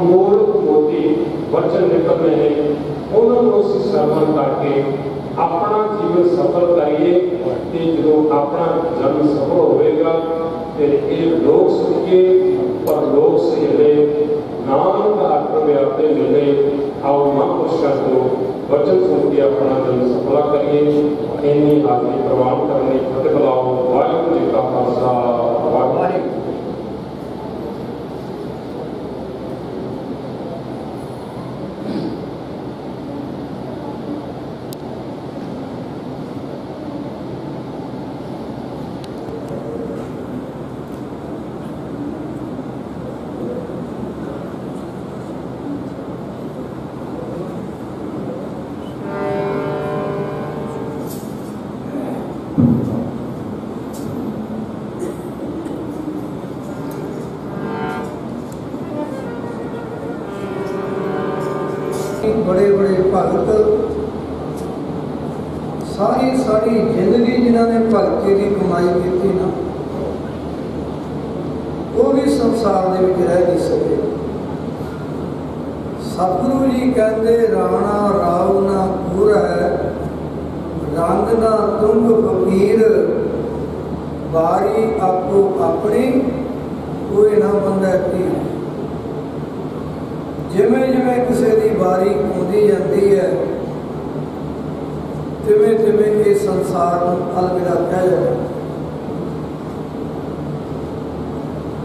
algo ਰੰਗ ਨਾ ਤੁੰਗ ਫਕੀਰ ਬਾਰੀ ਆਪੋ ਆਪਣੀ ਕੋਈ ਨਾ ਬੰਦਾ ਕੀ ਜਿਵੇਂ ਜਿਵੇਂ ਕਿਸੇ ਦੀ ਵਾਰੀ ਆਉਂਦੀ ਜਾਂਦੀ ਹੈ, ਤਿਵੇਂ ਤਿਵੇਂ ਇਹ ਸੰਸਾਰ ਨੂੰ ਅਲਵਿਦਾ ਕਹਿ ਜਾਂਦਾ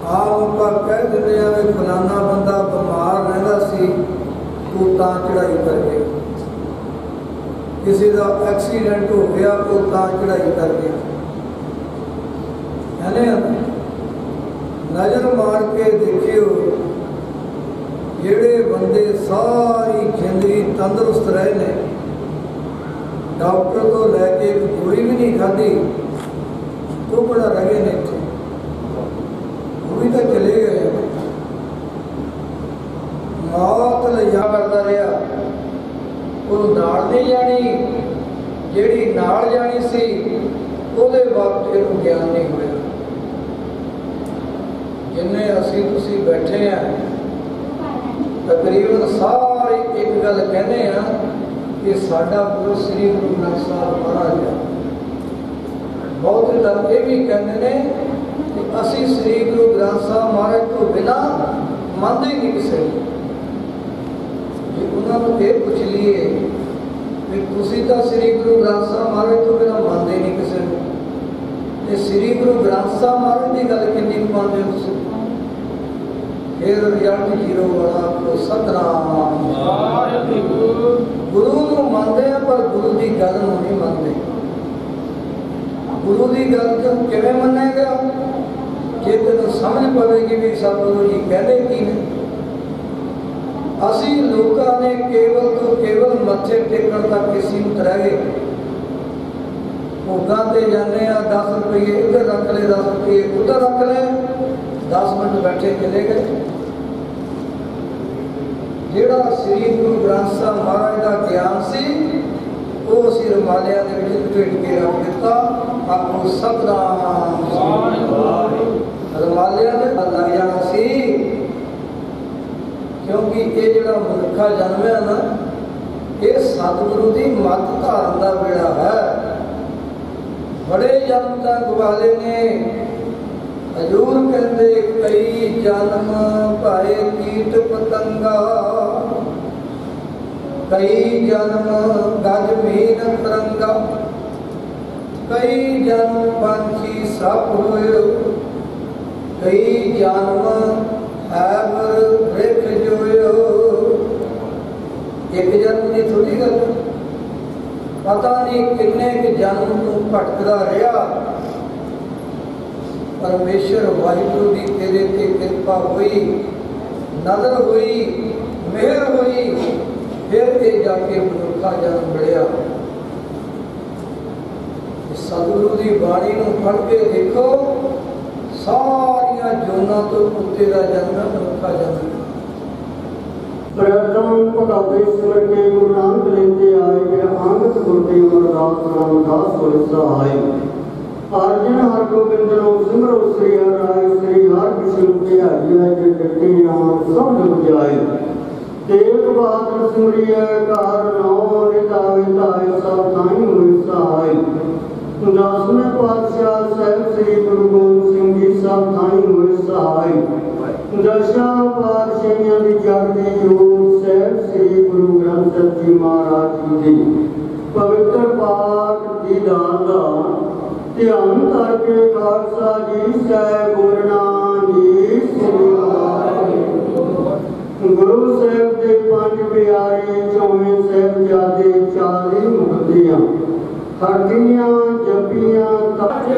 ਆਪ ਆਪਾਂ ਕਹਿ ਦਿੰਦੇ ਆ ਵੀ ਫਲਾਨਾ ਬੰਦਾ ਬਿਮਾਰ ਰਹਿੰਦਾ ਸੀ, ਤੂੰ ਤਾਂ ਚੜਾਈ ਕਰ ਗਿਆ ਕਿਸੇ ਦਾ ਐਕਸੀਡੈਂਟ ਹੋ ਗਿਆ, ਉਹ ਤਾਂ ਚੜਾਈ ਕਰ ਗਿਆ। ਹਨੇ ਨਜ਼ਰ ਮਾਰ ਕੇ ਦੇਖਿਓ, ਜਿਹੜੇ ਬੰਦੇ ਸਾਰੀ ਜ਼ਿੰਦਗੀ ਤੰਦਰੁਸਤ ਰਹੇ ਨੇ, ਡਾਕਟਰ ਤੋਂ ਲੈ ਕੇ ਇੱਕ ਗੋਲੀ ਵੀ ਨਹੀਂ ਖਾਧੀ, ਉਹ ਬੜਾ ਰਹੇ ਨੇ ਉਹ ਵੀ ਤਾਂ ਚਲੇ ਗਏ ਮੌਤ ਲਿਆ ਕਰਦਾ ਰਿਹਾ। ਉਹ ਨਾਲ ਨਹੀਂ ਜਾਣੀ ਜਿਹੜੀ ਨਾਲ ਜਾਣੀ ਸੀ, ਉਹਦੇ ਵਕਤ ਇਹਨੂੰ ਗਿਆਨ ਨਹੀਂ ਹੋਇਆ। ਜਿੰਨੇ ਅਸੀਂ ਤੁਸੀਂ ਬੈਠੇ ਆ, ਤਕਰੀਬਨ ਸਾਰੇ ਇੱਕ ਗੱਲ ਕਹਿੰਦੇ ਆ ਕਿ ਸਾਡਾ ਗੁਰੂ ਸ੍ਰੀ ਗੁਰੂ ਗ੍ਰੰਥ ਸਾਹਿਬ ਮਹਾਰਾਜ ਹੈ ਬਹੁਤ ਤਾਂ ਇਹ ਵੀ ਕਹਿੰਦੇ ਨੇ ਕਿ ਅਸੀਂ ਸ੍ਰੀ ਗੁਰੂ ਗ੍ਰੰਥ ਸਾਹਿਬ ਮਹਾਰਾਜ ਤੋਂ ਬਿਨਾ ਮੰਨਦੇ ਨਹੀਂ ਕਿਸੇ ਨੂੰ। ਉਹਨਾਂ ਨੂੰ ਇਹ ਪੁੱਛ ਲਈਏ ਕਿ ਤੁਸੀਂ ਤਾਂ ਸ੍ਰੀ ਗੁਰੂ ਗ੍ਰੰਥ ਸਾਹਿਬ ਮਹਾਰਾਜ ਤੋਂ ਬਿਨਾ ਮੰਨਦੇ ਨਹੀਂ ਕਿਸੇ ਨੂੰ। ਤੇ ਸ੍ਰੀ ਗੁਰੂ ਗ੍ਰੰਥ ਸਾਹਿਬ ਮਹਾਰਾਜ ਦੀ ਗੱਲ ਕਿੰਨੀ ਕੁ ਮੰਨਦੇ ਹੋ ਤੁਸੀਂ? ਫਿਰ ਰਿਜ਼ਲਟ ਜ਼ੀਰੋ ਵਾਲਾ ਕੋ ਸਤਨਾਮ। ਵਾਹਿਗੁਰੂ ਗੁਰੂ ਨੂੰ ਮੰਨਦੇ ਆ, ਪਰ ਗੁਰੂ ਦੀ ਗੱਲ ਨੂੰ ਨਹੀਂ ਮੰਨਦੇ। ਗੁਰੂ ਦੀ ਗੱਲ ਕਿਵੇਂ ਮੰਨੇਗਾ? ਜੇ ਤੈਨੂੰ ਸਮਝ ਪਵੇਗੀ ਵੀ ਸਤਿਗੁਰੂ ਜੀ ਕਹਿੰਦੇ ਕੀ ਨੇ। ਅਸੀਂ ਲੋਕਾਂ ਨੇ ਕੇਵਲ ਤੋਂ ਕੇਵਲ ਮੱਥੇ ਟੇਕਣ ਤੱਕ ਹੀ ਸੀਮਤ ਰਹਿ ਗਏ ਭੋਗਾਂ ਤੇ ਜਾਂਦੇ ਆ 10 ਰੁਪਏ ਇੱਧਰ ਰੱਖ ਲੈ 10 ਰੁਪਏ ਉੱਧਰ ਰੱਖ ਲੈ 10 ਮਿੰਟ ਬੈਠੇ ਚਲੇ ਗਏ। ਜਿਹੜਾ ਸ੍ਰੀ ਗੁਰੂ ਗ੍ਰੰਥ ਸਾਹਿਬ ਮਹਾਰਾਜ ਦਾ ਗਿਆਨ ਸੀ ਉਹ ਅਸੀਂ ਰਮਾਲਿਆਂ ਦੇ ਵਿੱਚ ਲਪੇਟ ਕੇ ਰੱਖ ਦਿੱਤਾ। ਆਪੋ ਸਤਨਾਮ। ਰਮਾਲਿਆਂ ਦੇ ਨਾਲ ਲੱਗ ਜਾਣਾ ਸੀ। ਕਿਉਂਕਿ ਇਹ ਜਿਹੜਾ ਮਨੁੱਖਾ ਜਨਮਿਆ ਨਾ, ਇਹ ਸਤਿਗੁਰੂ ਦੀ ਮੱਤ ਧਾਰਨ ਦਾ ਵੇੜਾ ਹੈ। ਬੜੇ ਜਨਮ ਤਾਂ ਗਵਾਲੇ ਨੇ। ਹਜੂਰ ਕਹਿੰਦੇ, ਕਈ ਜਨਮ ਭਾਏ ਕੀਟ ਪਤੰਗਾ। ਕਈ ਜਨਮ ਗਜ ਮੀਨ ਤਰੰਗਾ। ਕਈ ਜਨਮ ਪੰਛੀ ਸਭ ਹੋਇਓ ਕਈ ਜਨਮ ਐਵਰ ਰਿਖ ਜੋਇਓ ਇੱਕ ਜਨਮ ਦੀ ਥੋੜੀ ਗੱਲ। ਪਤਾ ਨਹੀਂ ਕਿੰਨੇ ਕਿ ਜਨਮ ਤੂੰ ਭਟਕਦਾ ਰਿਹਾ। ਪਰਮੇਸ਼ਰ ਵਾਹਿਗੁਰੂ ਦੀ ਤੇਰੇ ਤੇ ਕਿਰਪਾ ਹੋਈ, ਨਜ਼ਰ ਹੋਈ, ਮਿਹਰ ਹੋਈ, ਫਿਰ ਤੇ ਜਾ ਕੇ ਮਨੁੱਖਾ ਜਨਮ ਮਿਲਿਆ। ਸਤਿਗੁਰੂ ਦੀ ਬਾਣੀ ਨੂੰ ਪੜ੍ਹ ਕੇ ਦੇਖੋ। ਸਾਰੀਆਂ ਜੋਨਾਂ ਤੋਂ ਉੱਤੇ ਦਾ ਜਨਮ ਮਨੁੱਖਾ ਜਨਮ ਪ੍ਰਥਮ ਪਟਾਵੇ ਸਿਮਰ ਕੇ ਗੁਰੂ ਨਾਨਕ ਲੈਂਦੇ ਆਏ ਕਿ ਅੰਗਤ ਗੁਰਦੇ ਅਮਰਦਾਸ ਨਾਮ ਦਾਸ ਹੋਇ ਸਹਾਈ। ਅਰਜਨ ਹਰ ਗੋਬਿੰਦ ਨੂੰ ਸਿਮਰੋ ਸ੍ਰੀ ਹਰਿ ਸ੍ਰੀ ਹਰ ਕਿਸੇ ਨੂੰ ਧਿਆਈ ਹੈ ਜੇ ਡੱਟੀਆਂ ਸਭ ਬੁਝਾਏ ਤੇਗ ਬਹਾਦਰ ਸੁਰੀਏ ਕਾਰ ਨੋ ਰਿਤਾਵੇ ਤਾਏ ਸਭ ਥਾਈ ਹੋਈ ਸਹਾਈ। ਦਸਵੇਂ ਪਾਤਸ਼ਾਹ ਸਾਹਿਬ ਸ੍ਰੀ ਗੁਰੂ ਗੋਬਿੰਦ ਸਿੰਘ ਜੀ ਸਭ ਥਾਈ ਹੋਏ ਸਹਾਈ ਦਸ਼ਾਂ ਪਾਤਸ਼ਾਹਾਂ ਦੀ ਜਗਦੀ ਜੋਤ ਸਾਹਿਬ ਸ੍ਰੀ ਗੁਰੂ ਗ੍ਰੰਥ ਸਾਹਿਬ ਜੀ ਮਹਾਰਾਜ ਜੀ ਦੀ ਪਵਿੱਤਰ ਪਾਠ ਦੀ ਦਾਨ ਦਾ ਧਿਆਨ ਕਰਕੇ ਖਾਲਸਾ ਜੀ, ਸਹਿ ਗੁਰਨਾਮ ਜੀ, ਸ੍ਰੀ ਗੁਰੂ ਸਾਹਿਬ ਦੇ ਪੰਜ ਪਿਆਰੇ ਚੌਵੇਂ ਸਾਹਿਬਜ਼ਾਦੇ ਚਾਲੀ ਮੁਕਤੀਆਂ ਹੱਡੀਆਂ ਜੱਪੀਆਂ ਤਜ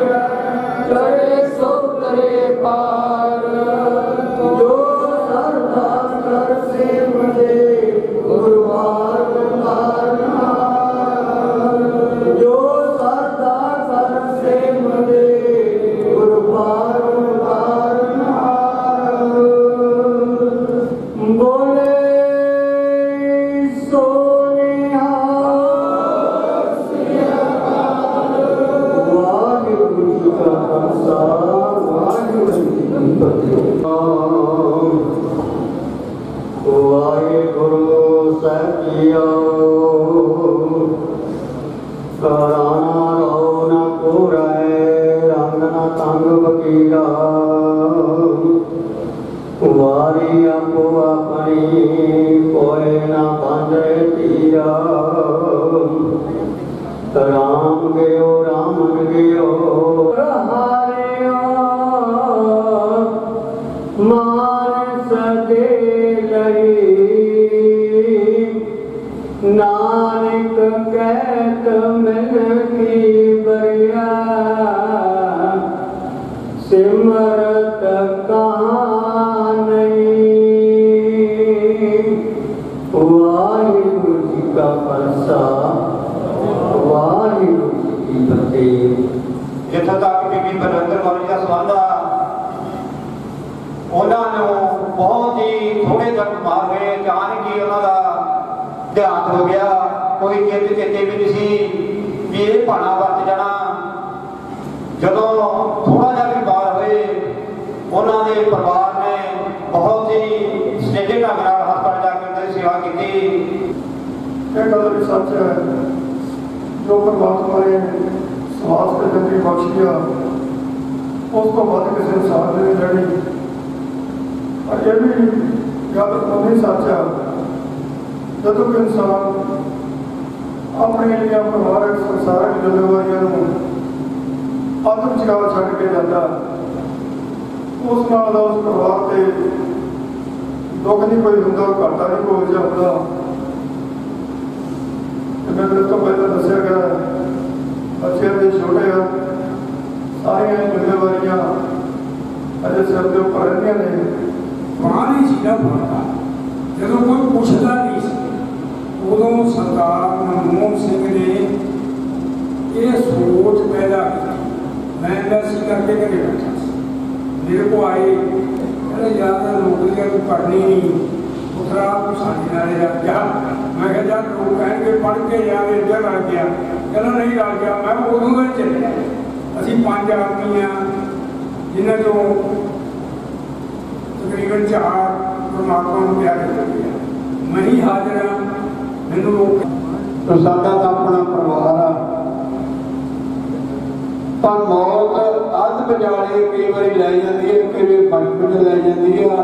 ਕੀ ਫਤਿਹ ਜਿੱਥੋਂ ਤੱਕ ਬੀਬੀ ਬਨੰਦਰ ਕੌਰ ਜੀ ਦਾ ਸੰਬੰਧ ਆ ਉਹਨਾਂ ਨੂੰ ਬਹੁਤ ਹੀ ਥੋੜੇ ਦਿਨ ਮਾਰ ਹੋਏ ਅਚਾਨਕ ਹੀ ਉਹਨਾਂ ਦਾ ਦੇਹਾਂਤ ਹੋ ਗਿਆ। ਕੋਈ ਚਿੱਤ ਚੇਤੇ ਵੀ ਨਹੀਂ ਸੀ ਵੀ ਇਹ ਭਾਣਾ ਵਰਤ ਜਾਣਾ। ਜਦੋਂ ਥੋੜਾ ਜਿਹਾ ਵੀ ਬਾਹਰ ਹੋਏ ਉਹਨਾਂ ਦੇ ਪਰਿਵਾਰ ਨੇ ਬਹੁਤ ਹੀ ਸਟੇਜੇ ਢੰਗ ਨਾਲ ਹਸਪਤਾਲ ਜਾ ਕੇ ਉਹਨਾਂ ਦੀ ਸੇਵਾ ਕੀਤੀ। ਇਹ ਗੱਲ ਵੀ ਸੱਚ ਹੈ। ਜੋ ਪਰਮਾਤਮਾ ਨੇ ਸਵਾਸ ਤੇ ਜੰਦੀ ਬਖਸ਼ੀ ਆ। ਉਸ ਤੋਂ ਵੱਧ ਕਿਸੇ ਇਨਸਾਨ ਦੇ ਨਹੀਂ ਪਰ ਇਹ ਵੀ ਗੱਲ ਉਨੀ ਸੱਚ ਆ। ਜਦੋਂ ਕੋਈ ਇਨਸਾਨ ਆਪਣੇ ਲਈ ਪਰਿਵਾਰਕ, ਸੰਸਾਰਕ ਜ਼ਿੰਮੇਵਾਰੀਆਂ ਨੂੰ ਆਤਮ ਜਗਾਵ ਛੱਡ ਕੇ ਜਾਂਦਾ, ਉਸ ਨਾਲ ਦਾ ਉਸ ਪਰਿਵਾਰ ਤੇ ਦੁੱਖ ਨਹੀਂ ਕੋਈ ਹੁੰਦਾ, ਘਾਟਾ ਨਹੀਂ ਕੋਈ ਹੋ ਜਾਂਦਾ ਤੇ ਮੈਨੂੰ ਇਸ ਤੋਂ ਪਹਿਲਾਂ ਦੱਸਿਆ ਗਿਆ ਬੱਚਿਆਂ ਦੇ ਛੋਟੇ ਆ, ਸਾਰੀਆਂ ਜ਼ਿੰਮੇਵਾਰੀਆਂ ਅਜੇ ਸਿਰ ਦੇ ਉੱਪਰ ਰਹਿੰਦੀਆਂ ਨੇ। ਮਾਂ ਸੀਗਾ ਬਣਦਾ ਜਦੋਂ ਕੋਈ ਪੁੱਛਦਾ ਨਹੀਂ ਸੀ, ਉਦੋਂ ਸਰਦਾਰ ਮਨਮੋਹਨ ਸਿੰਘ ਨੇ ਇਹ ਸੋਚ ਪੈਦਾ ਕੀਤੀ। ਮੈਂ ਐਮਬੈਸੀ ਕਰਕੇ ਘਰੇ ਬੈਠਾ ਸੀ। ਮੇਰੇ ਕੋ ਆਏ, ਕਹਿੰਦੇ, ਯਾਰ ਨੌਕਰੀਆਂ ਤੂੰ ਕਰਨੀ ਨਹੀਂ। ਪੁੱਤਰਾ, ਤੂੰ ਸਾਡੇ ਨਾਲ ਜਾ। ਮੈਂ ਕਿਹਾ, ਯਾਰ, ਲੋਕ ਕਹਿਣਗੇ, ਪੜ੍ਹ ਕੇ ਜਾਵੇ, ਇੱਧਰ ਗਿਆ। ਕਹਿੰਦਾ, ਨਹੀਂ ਰਾਜਾ, ਮੈਂ ਉਦੋਂ ਦਾ ਚੱਲਿਆ ਅਸੀਂ ਪੰਜ ਆਦਮੀ ਆ, ਜਿਨ੍ਹਾਂ ਚੋਂ ਤਕਰੀਬਨ ਚਾਰ ਪਰਮਾਤਮਾ ਨੂੰ ਪਿਆਰ ਕਰਦੇ ਆ। ਮੈਂ ਹੀ ਹਾਜ਼ਰ ਹਾਂ ਮੈਨੂੰ ਲੋਕ ਤੋ ਸਾਡਾ ਤਾਂ ਆਪਣਾ ਪਰਿਵਾਰ ਆ। ਤਾਂ ਮੌਤ ਅੱਧ ਵਿਚਾਲੇ ਕਈ ਵਾਰੀ ਲੈ ਜਾਂਦੀ ਹੈ, ਕਈ ਵਾਰੀ ਬਚਪਨ ਲੈ ਜਾਂਦੀ ਆ।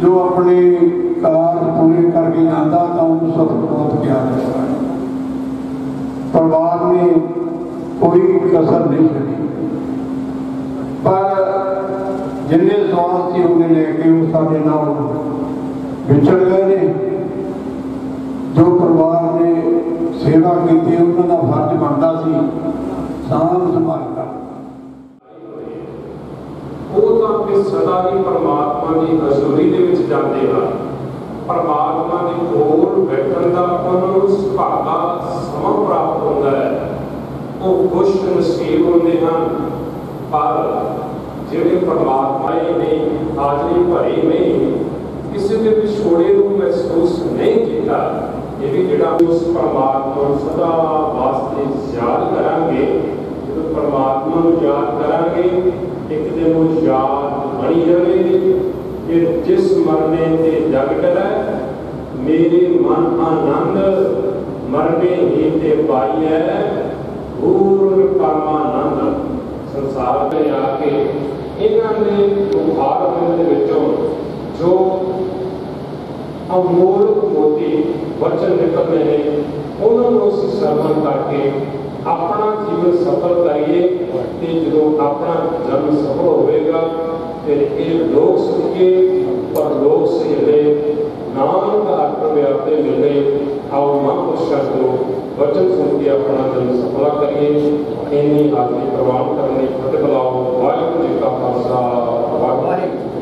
ਜੋ ਆਪਣੇ ਕਾਰ ਪੂਰੇ ਕਰਕੇ ਜਾਂਦਾ ਤਾਂ ਉਹ ਸਭ ਬਹੁਤ ਪਿਆਰ ਹੈ ਪਰਿਵਾਰ ਨੇ ਕੋਈ ਕਸਰ ਨਹੀਂ ਛੱਡੀ ਪਰ ਜਿੰਨੇ ਸਵਾਲ ਸੀ, ਉਹਨੇ ਲੈ ਕੇ ਉਹ ਸਾਡੇ ਨਾਲ ਵਿਛੜ ਗਏ ਨੇ। ਜੋ ਪਰਿਵਾਰ ਨੇ ਸੇਵਾ ਕੀਤੀ, ਉਹਨਾਂ ਦਾ ਫਰਜ਼ ਬਣਦਾ ਸੀ, ਸਾਂਭ ਸੰਭਾਲ ਕਰ ਉਹ ਤਾਂ ਫਿਰ ਸਦਾ ਹੀ ਪਰਮਾਤਮਾ ਦੀ ਹਜ਼ੂਰੀ ਦੇ ਵਿੱਚ ਜਾਂਦੇ ਹਨ। ਪਰਮਾਤਮਾ ਦੇ ਕੋਲ ਬੈਠਣ ਦਾ ਉਹਨਾਂ ਨੂੰ ਸੁਭਾਗਾ ਸਮਾਂ ਪ੍ਰਾਪਤ ਹੁੰਦਾ ਹੈ। ਉਹ ਖੁਸ਼ ਨਸੀਬ ਹੁੰਦੇ ਹਨ। ਪਰ ਜਿਹੜੇ ਪਰਮਾਤਮਾ ਨੇ ਹਾਜ਼ਰੀ ਭਰੀ ਨਹੀਂ, ਕਿਸੇ ਦੇ ਵਿਛੋੜੇ ਨੂੰ ਮਹਿਸੂਸ ਨਹੀਂ ਕੀਤਾ, ਇਹ ਵੀ ਜਿਹੜਾ ਉਸ ਪਰਮਾਤਮਾ ਨੂੰ ਸਦਾ ਵਾਸਤੇ ਯਾਦ ਕਰਾਂਗੇ, ਜਦੋਂ ਪਰਮਾਤਮਾ ਨੂੰ ਯਾਦ ਕਰਾਂਗੇ, ਇੱਕ ਦਿਨ ਉਹ ਯਾਦ ਬਣੀ ਜਾਵੇਗੀ। ਕਿ ਜਿਸ ਮਰਨੇ ਤੇ ਜਗ ਟਰੈ ਮੇਰੇ ਮਨ ਆਨੰਦ ਮਰਨੇ ਹੀ ਤੇ ਪਾਈਐ। ਪੂਰਨ ਪਰਮਾਨੰਦ ਸੰਸਾਰ ਤੇ ਆ ਕੇ ਇਹਨਾਂ ਦੇ ਮੁਖਾਰ ਦੇ ਵਿੱਚੋਂ ਜੋ ਅਮੋਲ ਮੋਤੀ ਵਚਨ ਨਿਕਲਦੇ ਨੇ, ਉਹਨਾਂ ਨੂੰ ਅਸੀਂ ਸਰਵਨ ਕਰਕੇ ਆਪਣਾ ਜੀਵਨ ਸਫਲ ਕਰੀਏ ਤੇ ਜਦੋਂ ਆਪਣਾ ਜਨਮ ਸਫਲ ਹੋਵੇਗਾ ਫਿਰ ਇਹ ਲੋਕ ਸੁਖੇ ਪਰ ਲੋਕ ਸਹਿਲੇ ਨਾਨਕ ਆਤਮ ਵਿਆਪਤੇ ਮਿਲੇ ਆਓ ਮਹਾਂਪੁਰਸ਼ਾਂ ਤੋਂ ਵਚਨ ਸੁਣ ਕੇ ਆਪਣਾ ਜਨਮ ਸਫਲਾ ਕਰੀਏ ਇੰਨੀ ਆਦਮੀ ਪ੍ਰਵਾਨ ਕਰਨੀ ਫਤਿਹ ਬੁਲਾਓ ਵਾਹਿਗੁਰੂ ਜੀ ਕਾ ਖਾਲਸਾ ਵਾਹਿਗੁਰੂ ਜੀ ਕੀ ਫਤਿਹ।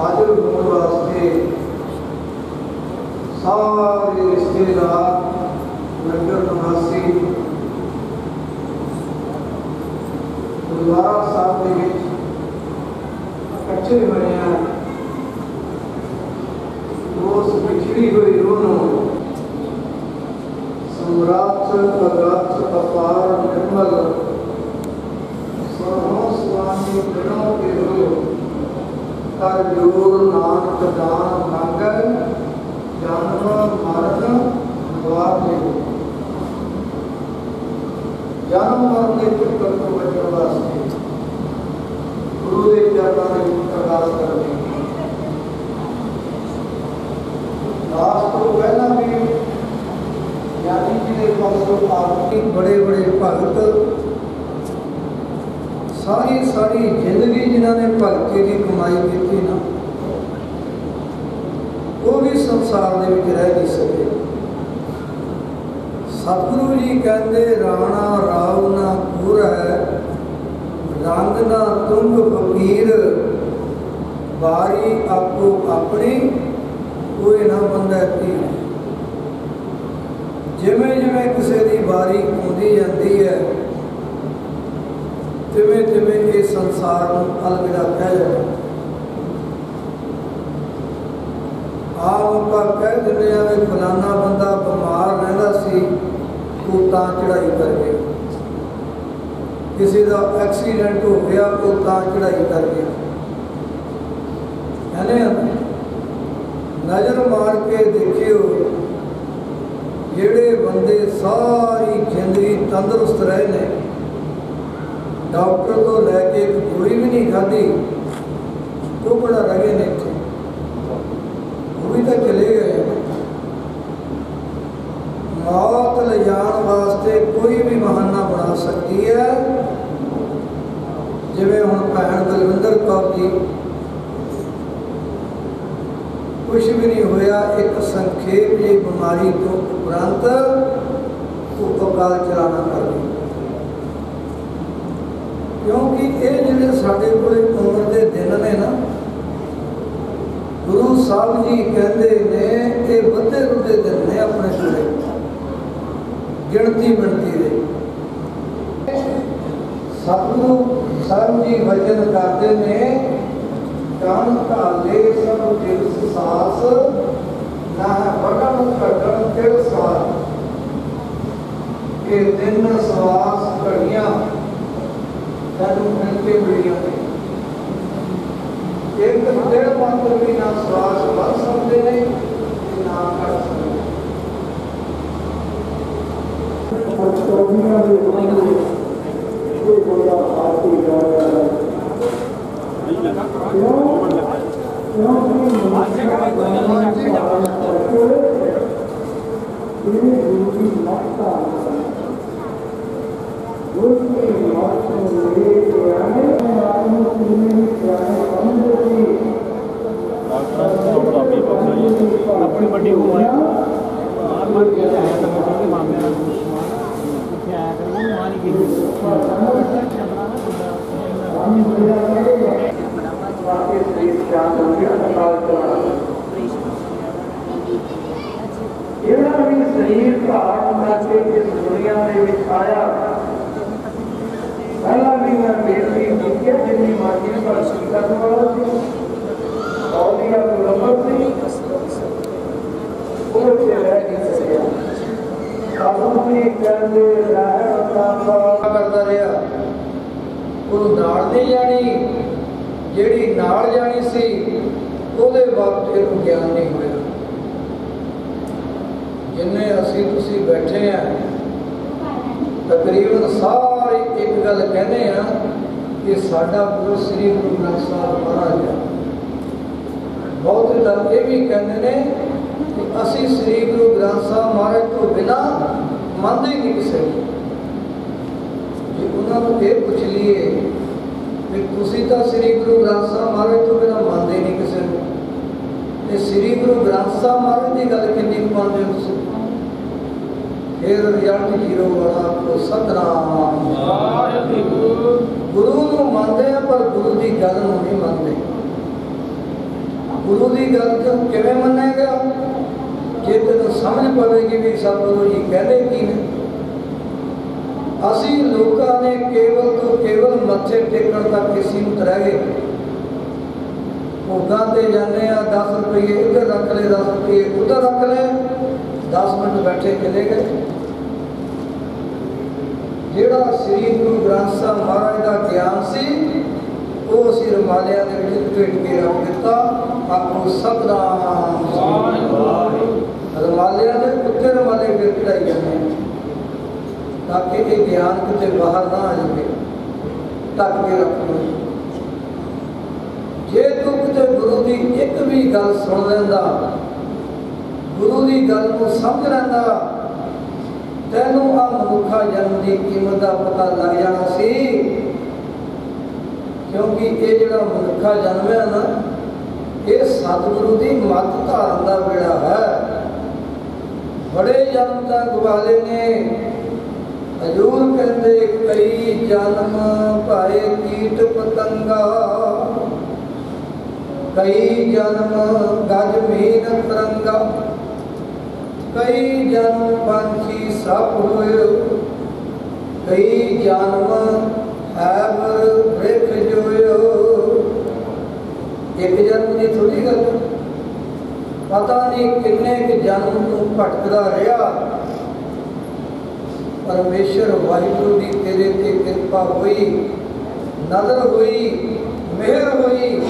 ਹਾਜ਼ਰ ਹੋਣ ਵਾਸਤੇ ਸਾਰੇ ਰਿਸ਼ਤੇਦਾਰ ਨਗਰ ਨਿਵਾਸੀ ਗੁਰਦੁਆਰਾ ਸਾਹਿਬ ਦੇ ਵਿੱਚ ਇਕੱਠੇ ਹੋਏ ਆ ਉਸ ਵਿਛੜੀ ਹੋਈ ਰੂਹ ਨੂੰ ਸਮਰਾਟ ਅਗਾਤ ਅਪਾਰ ਨਿਰਮਲ ਸਰਵ ਸੁਆਮੀ ਗਣੋ ਕੇ ਰੋ ਕਰ ਜੋਰ ਨਾਨਕ ਦਾਨ ਮੰਗੈ ਜਨਮ ਮਰਨ ਦੁਆਰ ਜਨਮ ਮਰਨ ਦੇ ਚੱਕਰ ਤੋਂ ਬਚਣ ਵਾਸਤੇ ਗੁਰੂ ਦੇ ਚਰਨਾਂ ਦੇ ਵਿੱਚ ਅਰਦਾਸ ਕਰਨੀ। ਦਾਸ ਤੋਂ ਪਹਿਲਾਂ ਵੀ ਯਾਨੀ ਜੀ ਦੇ ਪਾਸੋਂ ਆਪ ਬੜੇ ਬੜੇ ਭਗਤ ਸਾਰੀ ਸਾਰੀ ਜ਼ਿੰਦਗੀ ਜਿਨ੍ਹਾਂ ਨੇ ਭਗਤੀ ਦੀ ਕਮਾਈ ਕੀਤੀ ਨਾ, ਉਹ ਵੀ ਸੰਸਾਰ ਦੇ ਵਿੱਚ ਰਹਿ ਨਹੀਂ ਸਕੇ। ਸਤਿਗੁਰੂ ਜੀ ਕਹਿੰਦੇ, ਰਾਣਾ ਰਾਵ ਨਾ ਪੂਰ ਹੈ, ਰੰਗ ਨਾ ਤੁੰਗ ਫਕੀਰ, ਵਾਰੀ ਆਪੋ ਆਪਣੀ, ਕੋਈ ਨਾ ਬੰਦਾ ਤੀ ਜਿਵੇਂ ਜਿਵੇਂ ਕਿਸੇ ਦੀ ਵਾਰੀ ਆਉਂਦੀ ਜਾਂਦੀ ਹੈ ਤਿਵੇਂ ਤਿਵੇਂ ਇਹ ਸੰਸਾਰ ਨੂੰ ਅਲਵਿਦਾ ਕਹਿ ਜਾਂਦਾ ਆਪ ਆਪਾਂ ਕਹਿ ਦਿੰਦੇ ਆ ਵੀ ਫਲਾਨਾ ਬੰਦਾ ਬਿਮਾਰ ਰਹਿੰਦਾ ਸੀ, ਉਹ ਤਾਂ ਚੜਾਈ ਕਰ ਗਿਆ। ਕਿਸੇ ਦਾ ਐਕਸੀਡੈਂਟ ਹੋ ਗਿਆ, ਉਹ ਤਾਂ ਚੜਾਈ ਕਰ ਗਿਆ। ਕਹਿੰਦੇ ਨਜ਼ਰ ਮਾਰ ਕੇ ਦੇਖਿਓ, ਜਿਹੜੇ ਬੰਦੇ ਸਾਰੀ ਜ਼ਿੰਦਗੀ ਤੰਦਰੁਸਤ ਰਹੇ ਨੇ ਡਾਕਟਰ ਤੋਂ ਲੈ ਕੇ ਇੱਕ ਗੋਲੀ ਵੀ ਨਹੀਂ ਖਾਧੀ। ਉਹ ਬੜਾ ਰਗੇ ਨੇ ਉਹ ਵੀ ਤਾਂ ਚਲੇ ਗਏ। ਮੌਤ ਲਿਜਾਣ ਵਾਸਤੇ ਕੋਈ ਵੀ ਬਹਾਨਾ ਬਣਾ ਸਕਦੀ ਹੈ। ਜਿਵੇਂ ਹੁਣ ਭੈਣ ਬਲਵਿੰਦਰ ਕੌਰ ਜੀ। ਕੁਝ ਵੀ ਨਹੀਂ ਹੋਇਆ, ਇੱਕ ਸੰਖੇਪ ਜਿਹੀ ਬਿਮਾਰੀ ਤੋਂ ਉਪਰੰਤ ਉਹ ਕਪਾਲ ਚਲਾਣਾ ਕਰ ਕਿਉਂਕਿ ਇਹ ਜਿਹੜੇ ਸਾਡੇ ਕੋਲੇ ਉਮਰ ਦੇ ਦਿਨ ਨੇ ਨਾ, ਗੁਰੂ ਸਾਹਿਬ ਜੀ ਕਹਿੰਦੇ ਨੇ ਇਹ ਵੱਧੇ ਰੁੱਦੇ ਦਿਨ ਨੇ ਆਪਣੇ ਕੋਲੇ, ਗਿਣਤੀ ਮਿਣਤੀ ਦੇ। ਸਤਿਗੁਰੂ ਸਾਹਿਬ ਜੀ ਵਚਨ ਕਰਦੇ ਨੇ ਕਾਨ ਕਾਲੇ ਸਭ ਦਿਲ ਸਾਸ, ਨਾ ਵਗਣ ਘਟਣ ਤਿਲ ਸਾਸ। ਇਹ ਦਿਨ ਸਵਾਸ ਘੜੀਆਂ ਸਾਨੂੰ ਮਿਲ ਕੇ ਮਿਲੀਆਂ ਨੇ ਇੱਕ ਡੇਢ ਮੰਤਰ ਵੀ ਨਾ ਸਵਾਸ ਵੱਧ ਸਕਦੇ ਨੇ ਤੇ ਨਾ ਘਟ ਸਕਦੇ ਆਪਣੀ ਵੱਡੀ شریر کا آٹھ کے اس دنیا میں آیا ਪਹਿਲਾਂ ਵੀ ਮੈਂ ਬੇਨਤੀ ਕੀਤੀ ਹੈ, ਜਿੰਨੀ ਮਰਜ਼ੀ ਪਰ ਕਰਨ ਵਾਲਾ ਸੀ ਔਲੀਆ ਗੁਰਮਤ ਸੀ। ਉਹ ਤੇ ਰਹਿ ਨਹੀਂ ਸਕਿਆ ਕਾਬੂ ਕਹਿੰਦੇ ਰਹਿਣ ਦਾ ਕਰਦਾ ਰਿਹਾ। ਉਹ ਨਾਲ ਨਹੀਂ ਜਾਣੀ। ਜਿਹੜੀ ਨਾਲ ਜਾਣੀ ਸੀ, ਉਹਦੇ ਬਾਬਤ ਇਹਨੂੰ ਗਿਆਨ ਨਹੀਂ ਹੋਇਆ। ਜਿੰਨੇ ਅਸੀਂ ਤੁਸੀਂ ਬੈਠੇ ਆ, ਤਕਰੀਬਨ ਸਾਰੇ ਇੱਕ ਗੱਲ ਕਹਿੰਦੇ ਆ ਕਿ ਸਾਡਾ ਗੁਰੂ ਸ੍ਰੀ ਗੁਰੂ ਗ੍ਰੰਥ ਸਾਹਿਬ ਮਹਾਰਾਜ ਬਹੁਤ ਤਾਂ ਇਹ ਵੀ ਕਹਿੰਦੇ ਨੇ ਕਿ ਅਸੀਂ ਸ੍ਰੀ ਗੁਰੂ ਗ੍ਰੰਥ ਸਾਹਿਬ ਮਹਾਰਾਜ ਤੋਂ ਬਿਨਾ ਮੰਨਦੇ ਹੀ ਨਹੀਂ ਕਿਸੇ ਨੂੰ। ਜੇ ਉਹਨਾਂ ਨੂੰ ਇਹ ਪੁੱਛ ਲਈਏ ਕਿ ਤੁਸੀਂ ਤਾਂ ਸ੍ਰੀ ਗੁਰੂ ਗ੍ਰੰਥ ਸਾਹਿਬ ਮਹਾਰਾਜ ਤੋਂ ਬਿਨਾ ਮੰਨਦੇ ਨਹੀਂ ਕਿਸੇ ਨੂੰ, ਤੇ ਸ੍ਰੀ ਗੁਰੂ ਗ੍ਰੰਥ ਸਾਹਿਬ ਮਹਾਰਾਜ ਦੀ ਗੱਲ ਕਿੰਨੀ ਕੁ ਮੰਨਦੇ ਹੋ ਤੁਸੀਂ? ਫਿਰ ਰਿਜ਼ਲਟ ਜੀਰੋ ਵਾਲਾ ਕੋ ਸਤਨਾਮ। ਗੁਰੂ ਨੂੰ ਮੰਨਦੇ ਆ, ਪਰ ਗੁਰੂ ਦੀ ਗੱਲ ਨੂੰ ਨਹੀਂ ਮੰਨਦੇ। ਗੁਰੂ ਦੀ ਗੱਲ ਕਿਉਂ ਕਿਵੇਂ ਮੰਨੇਗਾ? ਜੇ ਤੈਨੂੰ ਸਮਝ ਪਵੇਗੀ ਵੀ ਸਤਿਗੁਰੂ ਜੀ ਕਹਿੰਦੇ ਕੀ ਨੇ। ਅਸੀਂ ਲੋਕਾਂ ਨੇ ਕੇਵਲ ਤੋਂ ਕੇਵਲ ਮੱਥੇ ਟੇਕਣ ਤੱਕ ਹੀ ਸੀਮਤ ਰਹਿ ਗਏ। ਭੋਗਾਂ ਤੇ ਜਾਂਦੇ ਆ 10 ਰੁਪਏ ਇੱਧਰ ਰੱਖ ਲੈ 10 ਰੁਪਏ ਉੱਧਰ ਰੱਖ ਲੈ 10 ਮਿੰਟ ਬੈਠੇ ਚਲੇ ਗਏ। ਜਿਹੜਾ ਸ੍ਰੀ ਗੁਰੂ ਗ੍ਰੰਥ ਸਾਹਿਬ ਮਹਾਰਾਜ ਦਾ ਗਿਆਨ ਸੀ ਉਹ ਅਸੀਂ ਰਮਾਲਿਆਂ ਦੇ ਵਿੱਚ ਲਪੇਟ ਕੇ ਰੱਖ ਦਿੱਤਾ। ਆਪੋ ਸਤਨਾਮ ਰਮਾਲਿਆਂ ਦੇ ਉੱਤੇ ਰਮਾਲੇ ਫਿਰ ਕਢਾਈ ਜਾਂਦੇ ਤਾਂ ਕਿ ਇਹ ਗਿਆਨ ਕਿਤੇ ਬਾਹਰ ਨਾ ਆ ਜਾਵੇ। ਟੱਕ ਕੇ ਰੱਖੋ ਜੇ ਤੂੰ ਕਿਤੇ ਗੁਰੂ ਦੀ ਇੱਕ ਵੀ ਗੱਲ ਸੁਣ ਲੈਂਦਾ ਗੁਰੂ ਗੱਲ ਨੂੰ ਸਮਝ ਲੈਂਦਾ, ਤੈਨੂੰ ਆ ਮਨੁੱਖਾ ਜਨਮ ਦੀ ਕੀਮਤ ਦਾ ਪਤਾ ਲੱਗ ਜਾਣਾ ਸੀ। ਕਿਉਂਕਿ ਇਹ ਜਿਹੜਾ ਮਨੁੱਖਾ ਜਨਮ ਹੈ ਨਾ, ਇਹ ਸਤਿਗੁਰੂ ਦੀ ਮੱਤ ਧਾਰਨ ਦਾ ਵੇੜਾ ਹੈ। ਬੜੇ ਜਨਮ ਤਾਂ ਗਵਾਲੇ ਨੇ। ਹਜੂਰ ਕਹਿੰਦੇ, ਕਈ ਜਨਮ ਭਾਏ ਕੀਟ ਪਤੰਗਾ। ਕਈ ਜਨਮ ਗਜ ਮੀਨ ਤਰੰਗਾ। ਕਈ ਜਨਮ ਪੰਛੀ ਸਭ ਹੋਇਓ ਕਈ ਜਨਮ ਹੈਵ ਬ੍ਰਿਖ ਜੋਇਓ ਇੱਕ ਜਨਮ ਦੀ ਥੋੜੀ ਗੱਲ। ਪਤਾ ਨਹੀਂ ਕਿੰਨੇ ਕਿ ਜਨਮ ਤੋਂ ਭਟਕਦਾ ਰਿਹਾ। ਪਰਮੇਸ਼ਰ ਵਾਹਿਗੁਰੂ ਦੀ ਤੇਰੇ ਤੇ ਕਿਰਪਾ ਹੋਈ, ਨਜ਼ਰ ਹੋਈ, ਮਿਹਰ ਹੋਈ,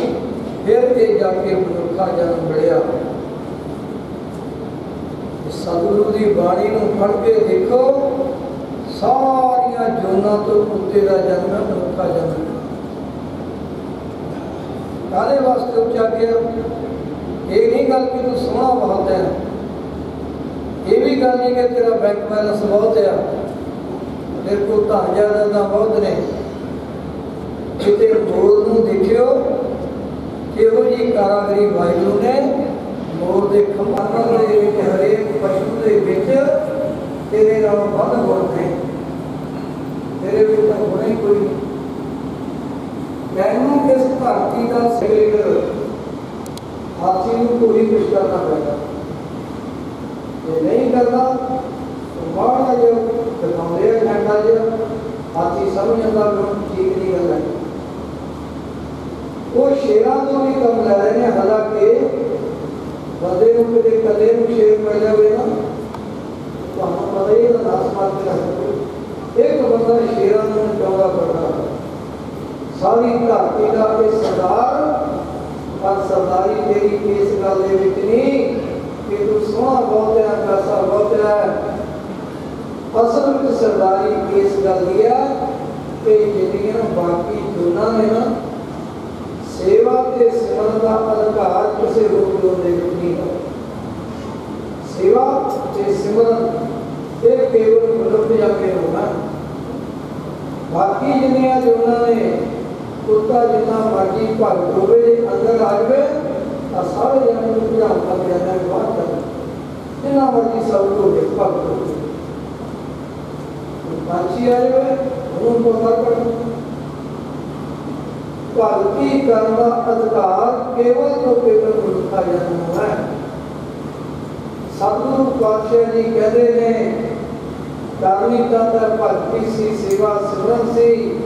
ਫਿਰ ਤੇ ਜਾ ਕੇ ਮਨੁੱਖਾ ਜਨਮ ਮਿਲਿਆ। ਸਤਿਗੁਰੂ ਦੀ ਬਾਣੀ ਨੂੰ ਪੜ੍ਹ ਕੇ ਦੇਖੋ, ਸਾਰੀਆਂ ਜੋਨਾਂ ਤੋਂ ਉੱਤੇ ਦਾ ਜਨਮ ਮਨੁੱਖਾ ਜਨਮ ਕਾਹਦੇ ਵਾਸਤੇ ਉੱਚਾ ਗਿਆ ਇਹ ਨਹੀਂ ਗੱਲ ਕਿ ਤੂੰ ਸੋਹਣਾ ਬਹੁਤ ਹੈ। ਇਹ ਵੀ ਗੱਲ ਨਹੀਂ ਕਿ ਤੇਰਾ ਬੈਂਕ ਬੈਲੈਂਸ ਬਹੁਤ ਆ ਤੇਰੇ ਕੋਲ ਧਨ ਜਾਇਦਾਦਾਂ ਬਹੁਤ ਨੇ। ਕਿਤੇ ਮੋਰ ਨੂੰ ਦੇਖਿਓ, ਕਿਹੋ ਜੀ ਕਾਰਾਗਰੀ ਵਾਹਿਗੁਰੂ ਨੇ ਮੋਰ ਦੇ ਖੰਭਾਂ ਦੇ ਵਿੱਚ ਹਰੇਕ ਪਸ਼ੂ ਦੇ ਵਿੱਚ ਤੇਰੇ ਨਾਲ ਵੱਧ ਗੁਣ ਨੇ। ਤੇਰੇ ਵਿੱਚ ਤਾਂ ਗੁਣ ਹੀ ਕੋਈ ਮੈਨੂੰ ਕਿਸ ਧਰਤੀ ਦਾ ਸੇਵਕ ਹਾਥੀ ਨੂੰ ਕੋਈ ਕੁਛ ਕਰਨਾ ਪੈਂਦਾ ਜੇ ਨਹੀਂ ਕਰਦਾ ਮਾੜਾ ਜਿਹਾ ਦਿਖਾਉਂਦੇ ਆ ਘੰਟਾ ਜਿਹਾ। ਹਾਥੀ ਸਮਝ ਜਾਂਦਾ ਠੀਕ ਨਹੀਂ ਗੱਲ ਹੈ ਉਹ ਸ਼ੇਰਾਂ ਤੋਂ ਵੀ ਕੰਮ ਲੈ ਰਹੇ ਨੇ ਹਾਲਾਂਕਿ ਬੰਦੇ ਨੂੰ ਕਿਤੇ ਕਦੇ ਨੂੰ ਸ਼ੇਰ ਮਿਲ ਜਾਵੇ ਨਾ, ਤੁਹਾਨੂੰ ਪਤਾ ਹੀ ਹੈ ਦਸ ਮਾਰ ਕੇ ਰੱਖ ਇੱਕ ਬੰਦਾ ਨੂੰ ਚਾਹੁੰਦਾ ਕਰਦਾ ਸਾਰੀ ਧਰਤੀ ਦਾ ਇਹ ਸਰਦਾਰ, ਪਰ ਸਰਦਾਰੀ ਤੇਰੀ ਇਸ ਗੱਲ ਦੇ ਵਿੱਚ ਨਹੀਂ ਕਿ ਤੂੰ ਸੋਹਣਾ ਬਹੁਤ ਹੈ, ਪੈਸਾ ਬਹੁਤ ਹੈ। ਅਸਲ ਵਿੱਚ ਸਰਦਾਰੀ ਇਸ ਗੱਲ ਦੀ ਹੈ ਕਿ ਜਿਹੜੀਆਂ ਬਾਕੀ ਦੋਨਾਂ ਨੇ ਨਾ, ਸੇਵਾ ਤੇ ਸਿਮਰਨ ਦਾ ਅਧਿਕਾਰ ਕਿਸੇ ਰੂਪ ਦੇ ਨਹੀਂ ਹੈ ਸੇਵਾ ਤੇ ਸਿਮਰਨ ਇਹ ਕੇਵਲ ਮਨੁੱਖ ਜਾ ਕੇ ਹੋਣਾ ਬਾਕੀ ਜਿੰਨੀਆਂ ਜੋਨਾਂ ਨੇ ਕੁੱਤਾ ਜਿੰਨਾ ਮਰਜ਼ੀ ਭਗਤ ਹੋਵੇ ਜੇ ਅੰਦਰ ਆ ਜਾਵੇ ਤਾਂ ਸਾਰੇ ਜਣੇ ਨੂੰ ਧਿਆਨ ਕਰ ਜਾਂਦਾ ਹੈ ਬਾਹਰ ਕਰ ਜਿੰਨਾ ਮਰਜ਼ੀ ਸਭ ਤੋਂ ਦੇ ਭਗਤ ਹੋਵੇ ਪੰਛੀ ਆ ਜਾਵੇ ਉਹਨੂੰ ਪਤਾ ਕਰ ਭਗਤੀ ਕਰਨ ਦਾ ਅਧਿਕਾਰ ਕੇਵਲ ਤੋਂ ਕੇਵਲ ਮਨੁੱਖਾ ਜਨਮ ਹੈ ਸਤਿਗੁਰੂ ਪਾਤਸ਼ਾਹ ਜੀ ਕਹਿੰਦੇ ਨੇ ਕਰਨੀ ਤਾਂ ਤਾਂ ਭਗਤੀ ਸੀ, ਸੇਵਾ ਸਿਮਰਨ ਸੀ,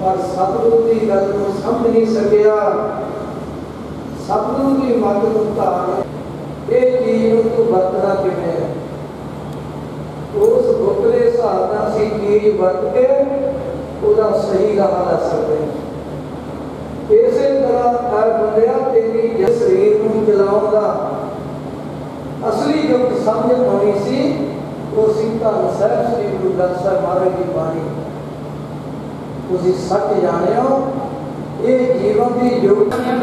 ਪਰ ਸਤਿਗੁਰੂ ਦੀ ਗੱਲ ਨੂੰ ਸਮਝ ਨਹੀਂ ਸਕਿਆ। ਸਤਿਗੁਰੂ ਦੀ ਮੱਤ ਨੂੰ ਧਾਰ ਇਹ ਜੀਵਨ ਤੋਂ ਵਰਤਣਾ ਕਿਵੇਂ ਹੈ? ਉਸ ਬੁੱਕਲੇ ਹਿਸਾਬ ਨਾਲ ਅਸੀਂ ਚੀਜ਼ ਵਰਤ ਕੇ ਉਹਦਾ ਸਹੀ ਰਾਹ ਲੈ ਸਕਦੇ ਹਾਂ ਇਸੇ ਤਰ੍ਹਾਂ ਹਰ ਬੰਦਿਆ ਤੇਰੀ ਜਿਸ ਸਰੀਰ ਨੂੰ ਚਲਾਉਣ ਦਾ ਅਸਲੀ ਜੁਗਤ ਸਮਝ ਹੋਣੀ ਸੀ, ਉਹ ਸੀ ਧੰਨ ਸਾਹਿਬ ਸ੍ਰੀ ਗੁਰੂ ਗ੍ਰੰਥ ਸਾਹਿਬ ਮਹਾਰਾਜ ਦੀ ਬਾਣੀ। ਤੁਸੀਂ ਸੱਚ ਜਾਣਿਓ ਇਹ ਜੀਵਨ ਦੀ ਯੁਗਤ ਹੈ।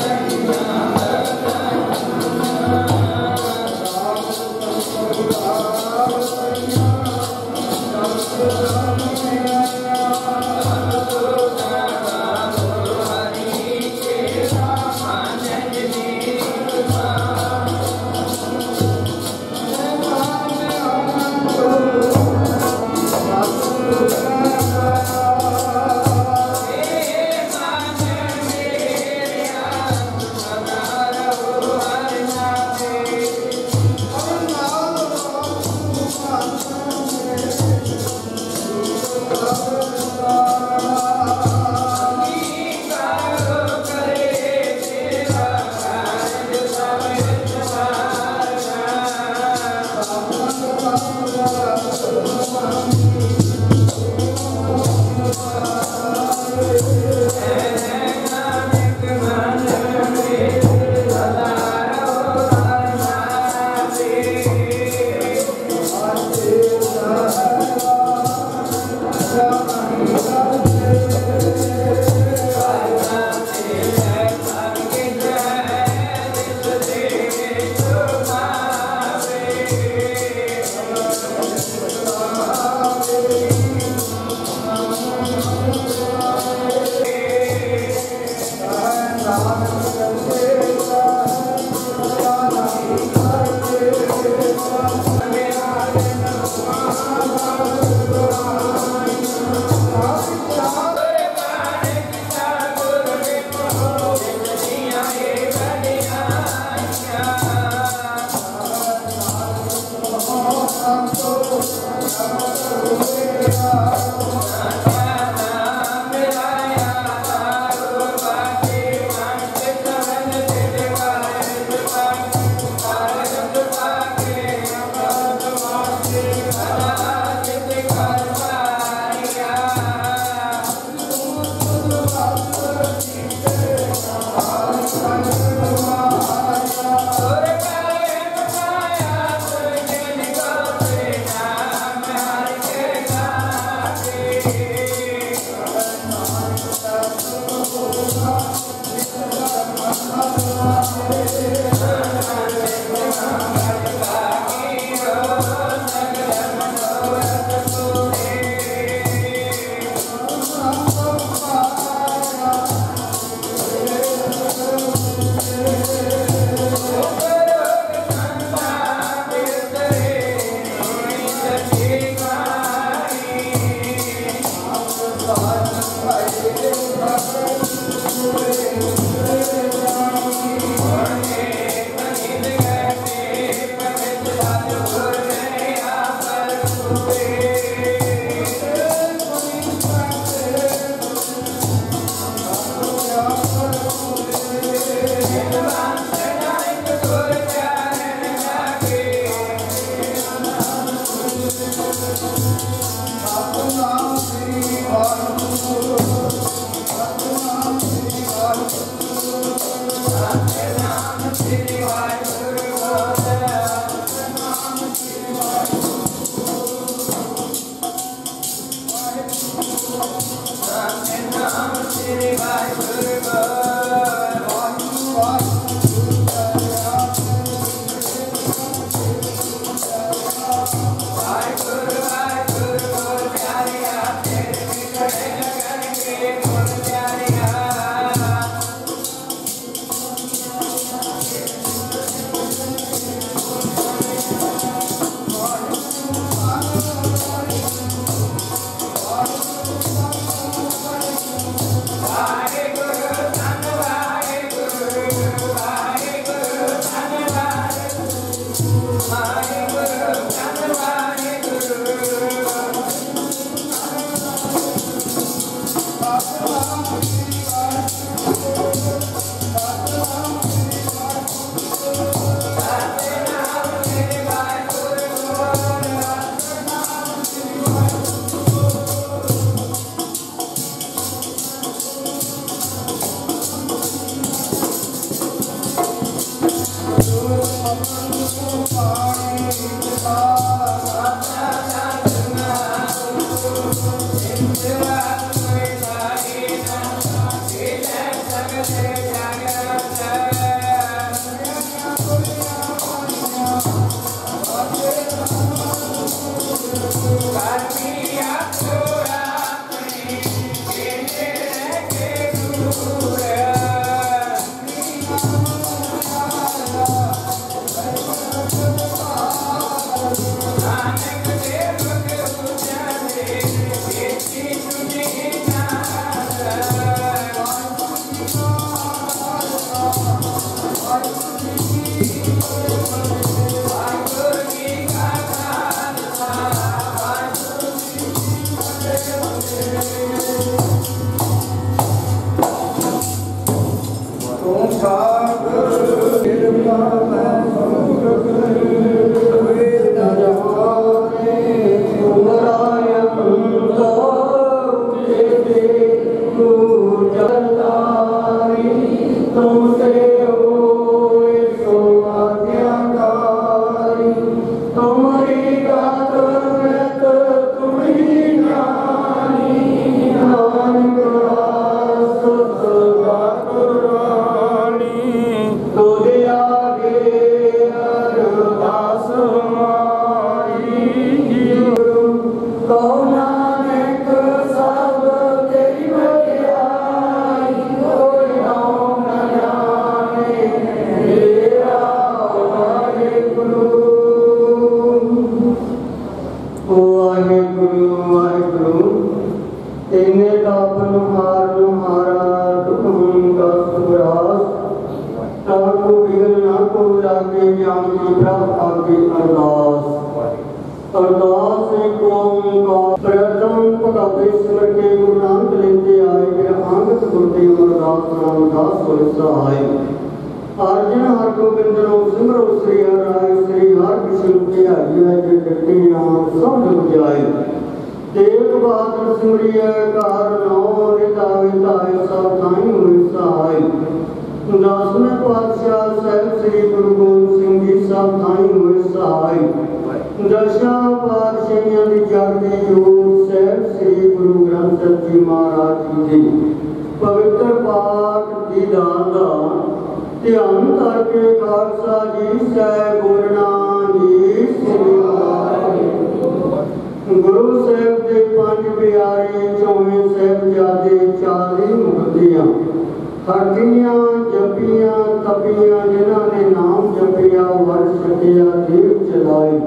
ਤਪੀਆਂ ਜਿਨ੍ਹਾਂ ਨੇ ਨਾਮ ਜਪਿਆ ਵਰ ਸਕਿਆ ਦੇਵ ਚਲਾਈ।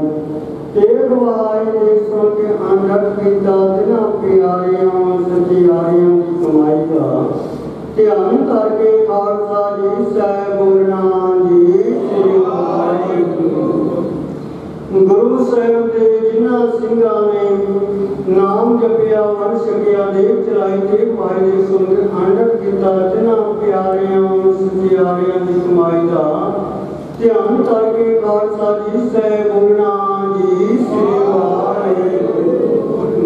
ਤੇਗ ਵਾਏ ਦੇ ਸੁਣ ਕੇ ਅੰਗਤ ਕੀਤਾ, ਜਿਨ੍ਹਾਂ ਪਿਆਰਿਆਂ, ਸਚਿਆਰਿਆਂ ਦੀ ਕਮਾਈ ਦਾ। ਧਿਆਨ ਕਰਕੇ ਖਾਲਸਾ ਜੀ ਸਹਿ ਬੋਲਣਾ ਜੀ ਸ੍ਰੀ ਵਾਹਿਗੁਰੂ ਗੁਰੂ ਸਾਹਿਬ ਦੇ ਜਿਨ੍ਹਾਂ ਸਿੰਘਾਂ ਨੇ ਨਾਮ ਜਪਿਆ ਵਰ ਸਕਿਆ ਦੇਵ ਚਲਾਈ ਤੇ ਪਾਏ ਦੇ ਸੁਣ ਆਨੰਦ ਕੀਤਾ, ਜਿਨ੍ਹਾਂ ਪਿਆਰਿਆਂ ਸਚਿਆਰਿਆਂ ਦੀ ਕਮਾਈ ਦਾ ਧਿਆਨ ਕਰਕੇ ਖਾਲਸਾ ਜੀ ਸਹਿ ਬੋਲਣਾ ਜੀ, ਸ੍ਰੀ ਵਾਹਿਗੁਰੂ।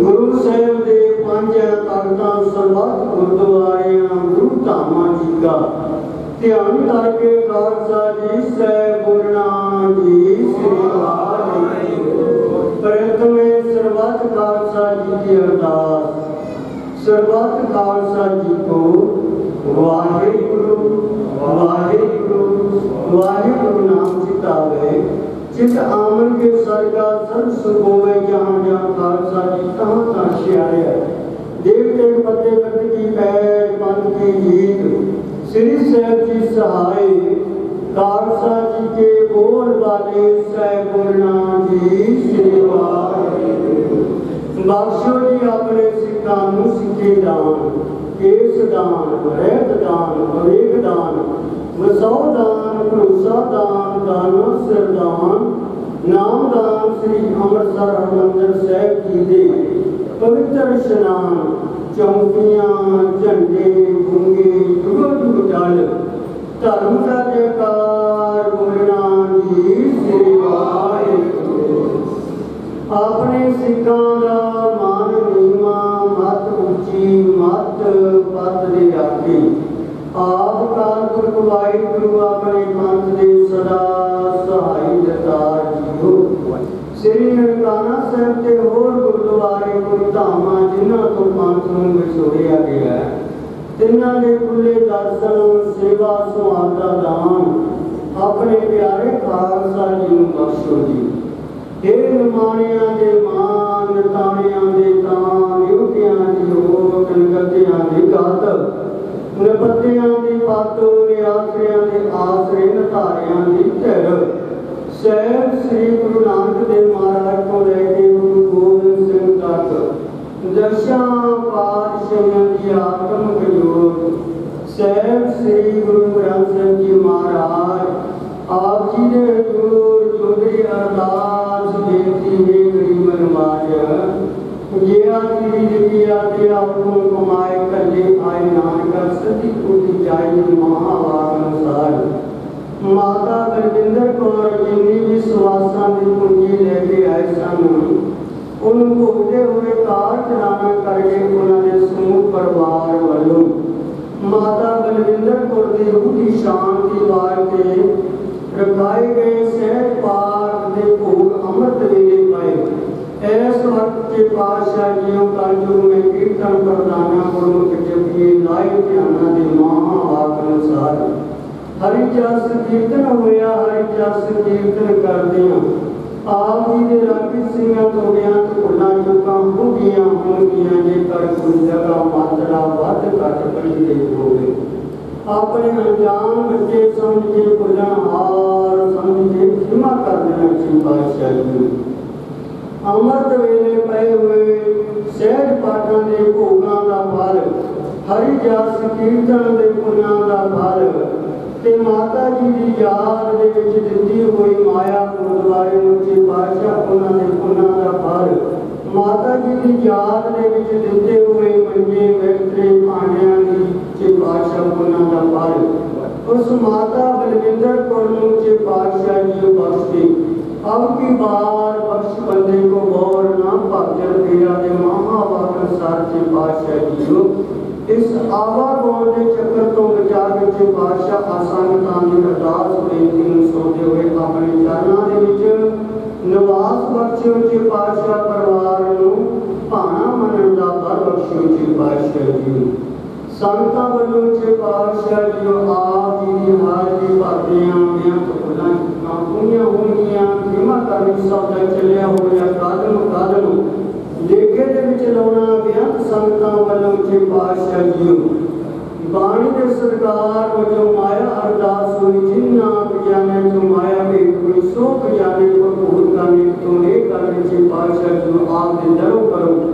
ਗੁਰੂ ਸਾਹਿਬ ਦੇ ਪੰਜ ਤਖਤਾਂ, ਸਰਬੱਤ ਗੁਰਦੁਆਰਿਆਂ, ਗੁਰੂ ਧਾਮਾਂ ਜੀ ਦਾ ਧਿਆਨ ਕਰਕੇ ਖਾਲਸਾ ਜੀ ਸਹਿ ਬੋਲਣਾ ਜੀ ਸ੍ਰੀ ਵਾਹਿਗੁਰੂ ਪ੍ਰਥਮੇ ਸਰਬੱਤ ਖਾਲਸਾ ਜੀ ਦੀ ਅਰਦਾਸ ਸਰਬੱਤ ਖਾਲਸਾ ਜੀ ਕੋ ਵਾਹਿਗੁਰੂ ਵਾਹਿਗੁਰੂ ਵਾਹਿਗੁਰੂ ਨਾਮ ਚਿਤਾਵੇ ਚਿਤ ਆਮਨ ਕੇ ਸਰਗਾ ਸਰ ਸੁਭੋਵੇ ਜਹਾਂ ਜਹਾਂ ਖਾਲਸਾ ਜੀ ਤਹਾਂ ਤਾਂ ਸ਼ਿਆਰਿਆ ਦੇਵ ਤੇ ਪੱਤੇ ਕੱਟ ਕੀ ਪੈਰ ਪੰਥ ਕੀ ਜੀਤ ਸ੍ਰੀ ਸਾਹਿਬ ਜੀ ਸਹਾਈ ਖਾਲਸਾ ਜੀ ਕੇ ਬੋਲ ਵਾਲੇ ਸਹਿ ਬੋਲਣਾ ਜੀ ਸ੍ਰੀ ਵਾਹਿਗੁਰੂ। ਬਖਸ਼ੋ ਜੀ ਆਪਣੇ ਸਿੱਖਾਂ ਨੂੰ ਸਿੱਖੇ ਦਾਨ ਕੇਸ ਦਾਨ, ਰਹਿਤ ਦਾਨ ਵਿਵੇਕ ਦਾਨ ਵਸੋ ਦਾਨ, ਭਰੋਸਾ ਦਾਨ, ਦਾਨੋ ਸਿਰ ਨਾਮ ਦਾਨ ਸ੍ਰੀ ਅੰਮ੍ਰਿਤਸਰ ਹਰਿਮੰਦਰ ਸਾਹਿਬ ਜੀ ਦੇ ਪਵਿੱਤਰ ਇਸ਼ਨਾਨ, ਚੌਂਕੀਆਂ, ਝੰਡੇ, ਗੁੰਗੇ ਦੁਗੋ ਦੁਗ ਚੱਲ ਧਰਮ ਦਾ ਜੈਕਾਰ ਬੋਲਣਾ ਆਪਣੇ ਸਿੱਖਾਂ ਦਾ ਮਾਨ ਨੀਮਾ ਮਤ ਉੱਚੀ, ਮਤ ਪਤ ਦੇ ਆਖੀ ਆਪ ਕਾਲ ਪੁਰਖ ਵਾਹਿਗੁਰੂ, ਆਪਣੇ ਪੰਥ ਦੇ ਸਦਾ ਸਹਾਈ ਦਤਾਰ ਜੀਓ। ਸ੍ਰੀ ਨਨਕਾਣਾ ਸਾਹਿਬ ਤੇ ਹੋਰ ਗੁਰਦੁਆਰੇ ਕੋਈ ਧਾਮਾਂ ਜਿਨ੍ਹਾਂ ਤੋਂ ਪੰਥ ਨੂੰ ਵਿਛੋੜਿਆ ਗਿਆ ਹੈ, ਤਿੰਨਾਂ ਦੇ ਖੁੱਲੇ ਦਰਸ਼ਨ, ਸੇਵਾ ਸੁਹਾਦਾ ਦਾਨ, ਆਪਣੇ ਪਿਆਰੇ ਖਾਲਸਾ ਜੀ ਨੂੰ ਬਖਸ਼ੋ ਜੀ। ਇਹ ਨਿਮਾਣਿਆਂ ਦੇ ਮਾਨ ਨਤਾਣਿਆਂ ਦੇ ਤਾਨ ਯੁਗਿਆਂ ਦੀ ਹੋਵ ਕਨਗਤਿਆਂ ਦੀ ਗਾਤ ਨਿਪਤਿਆਂ ਦੀ ਪਾਤੋ ਨਿਆਸਰਿਆਂ ਦੇ ਆਸਰੇ ਨਤਾਰਿਆਂ ਦੀ ਧਿਰ ਸਹਿਬ ਸ੍ਰੀ ਗੁਰੂ ਨਾਨਕ ਦੇਵ ਮਹਾਰਾਜ ਤੋਂ ਲੈ ਕੇ ਗੁਰੂ ਗੋਬਿੰਦ ਸਿੰਘ ਤੱਕ, ਦਸ਼ਾਂ ਪਾਤਸ਼ਾਹਾਂ ਦੀ ਆਤਮ ਗਜੋਤ ਸਹਿਬ ਸ੍ਰੀ ਗੁਰੂ ਗ੍ਰੰਥ ਸਾਹਿਬ ਜੀ ਮਹਾਰਾਜ, ਆਪ ਜੀ ਦੇ ਹਜ਼ੂਰ ਜਿਗਿਆ ਤੇ ਆਪਕੋ ਕਮਾਏ ਕੱਲੇ ਆਏ ਨਾਨਕ ਸਤੀ ਕੋਟੀ ਜਾਈ ਮਹਾਵਾਗ ਅਨੁਸਾਰ ਮਾਤਾ ਬਲਵਿੰਦਰ ਕੌਰ ਜਿੰਨੀ ਵੀ ਸਵਾਸਾਂ ਦੀ ਪੂੰਜੀ ਲੈ ਕੇ ਆਏ ਸਨ ਉਹਨੂੰ ਭੋਗਦੇ ਹੋਏ ਕਾਰ ਚਲਾਣਾ ਕਰਕੇ ਉਹਨਾਂ ਦੇ ਸਮੂਹ ਪਰਿਵਾਰ ਵੱਲੋਂ ਮਾਤਾ ਬਲਵਿੰਦਰ ਕੌਰ ਦੀ ਰੂਹ ਦੀ ਸ਼ਾਂਤੀ ਵਾਸਤੇ ਰਖਾਏ ਗਏ ਸਹਿਜ ਪਾਠ ਦੇ ਭੋਗ ਅੰਮ੍ਰਿਤ ਵੇਲੇ ਪਾਏ ਐਸ ਵਕਤ ਕੇ ਪਾਸ਼ਾ ਜੀਓ ਕਾਜੂ ਮੈਂ ਕੀਰਤਨ ਪ੍ਰਦਾਨਾ ਗੁਰਮੁਖ ਜਪੀਏ ਲਾਇ ਧਿਆਨਾਂ ਦੇ ਮਹਾ ਵਾਕ ਅਨੁਸਾਰ ਹਰੀ ਜਸ ਕੀਰਤਨ ਹੋਇਆ ਹਰੀ ਜਸ ਕੀਰਤਨ ਕਰਦੇ ਹਾਂ ਆਪ ਜੀ ਦੇ ਰਾਗੀ ਸਿੰਘਾਂ ਤੋਂ ਬਿਆਨ ਭੁੱਲਾਂ ਚੁੱਕਾਂ ਹੋ ਗਈਆਂ ਹੋਣਗੀਆਂ ਜੇਕਰ ਕੋਈ ਜਗ੍ਹਾ ਮਾਤਰਾ ਵੱਧ ਘੱਟ ਬਣੀ ਦੇ ਹੋਵੇ ਆਪਣੇ ਅਣਜਾਣ ਬੱਚੇ ਸਮਝ ਕੇ ਭੁੱਲਾਂ ਹਾਰ ਸਮਝ ਕੇ ਖਿਮਾ ਕਰ ਦੇਣਾ ਜੀ ਬਾਦਸ਼ਾਹ ਜੀ ਅੰਮ੍ਰਿਤ ਵੇਲੇ ਪਏ ਹੋਏ ਸਹਿਜ ਪਾਠਾਂ ਦੇ ਭੋਗਾਂ ਦਾ ਫਲ, ਹਰੀ ਜਸ ਕੀਰਤਨ ਦੇ ਪੁੰਨਾਂ ਦਾ ਫਲ ਤੇ ਮਾਤਾ ਜੀ ਦੀ ਯਾਦ ਦੇ ਵਿੱਚ ਦਿੱਤੀ ਹੋਈ ਮਾਇਆ ਗੁਰਦੁਆਰੇ ਨੂੰ ਜੀ ਉਹਨਾਂ ਦੇ ਪੁੰਨਾਂ ਦਾ ਫਲ, ਮਾਤਾ ਜੀ ਦੀ ਯਾਦ ਦੇ ਵਿੱਚ ਦਿੱਤੇ ਹੋਏ ਮੰਜੇ, ਬਿਸਤਰੇ, ਭਾਂਡਿਆਂ ਦੀ ਜੀ ਬਾਦਸ਼ਾਹ ਪੁੰਨਾਂ ਦਾ ਫਲ। ਉਸ ਮਾਤਾ ਬਲਵਿੰਦਰ ਕੌਰ ਨੂੰ ਜੀ ਪਾਤਸ਼ਾਹ ਜੀ ਬਖਸ਼ੇ اب بھی بار بخش بندے کو غور نہ پاکر دیا کہ ماما واقع ساتھ سے بادشاہ جیو۔ اس آوا گور دے چکر تو بچا کے چھے بادشاہ آسان تانی ارداز پریم تین سوتے ہوئے اپنے جانا دے وچ نواز بخشیو چھے بادشاہ پروار نو پانا منن بر بخشیو چھے بادشاہ جیو۔ ਸੰਤਾਂ ਵੱਲੋਂ ਜੀ ਪਾਤਸ਼ਾਹ ਜੀ ਆਪ ਜੀ ਦੀ ਹਾਜ਼ਰੀ ਭਰਦੇ ਆਉਂਦਿਆਂ ਭੁੱਲਾਂ ਚੁੱਕਾਂ ਪੂਰੀਆਂ ਹੋਣਗੀਆਂ, ਖਿਮਾ ਕਰਨੀ ਸਭ ਚੱਲਿਆ ਹੋਇਆ ਕਾਦਮ ਕਾਦਮ। ਲੇਖੇ ਦੇ ਵਿੱਚ ਲਾਉਣਾ ਬੇਅੰਤ ਸੰਤਾਂ ਵੱਲੋਂ ਜੀ ਪਾਤਸ਼ਾਹ ਜੀ ਬਾਣੀ ਦੇ ਸਰਕਾਰ ਵਜੋਂ ਮਾਇਆ ਅਰਦਾਸ ਹੋਈ, ਜਿੰਨਾ ਬਿਆਨੇ ਤੋਂ ਮਾਇਆ ਦੇ ਕੋਈ ਸੋ ਬਿਆਨੇ ਭਰਪੂਰ ਕਰਨੇ ਤੋਂ ਇਹ ਕਰਨ ਜੀ ਪਾਤਸ਼ਾਹ ਜੀ ਆਪ ਦੇ ਦਰੋਂ ਕਰੋ।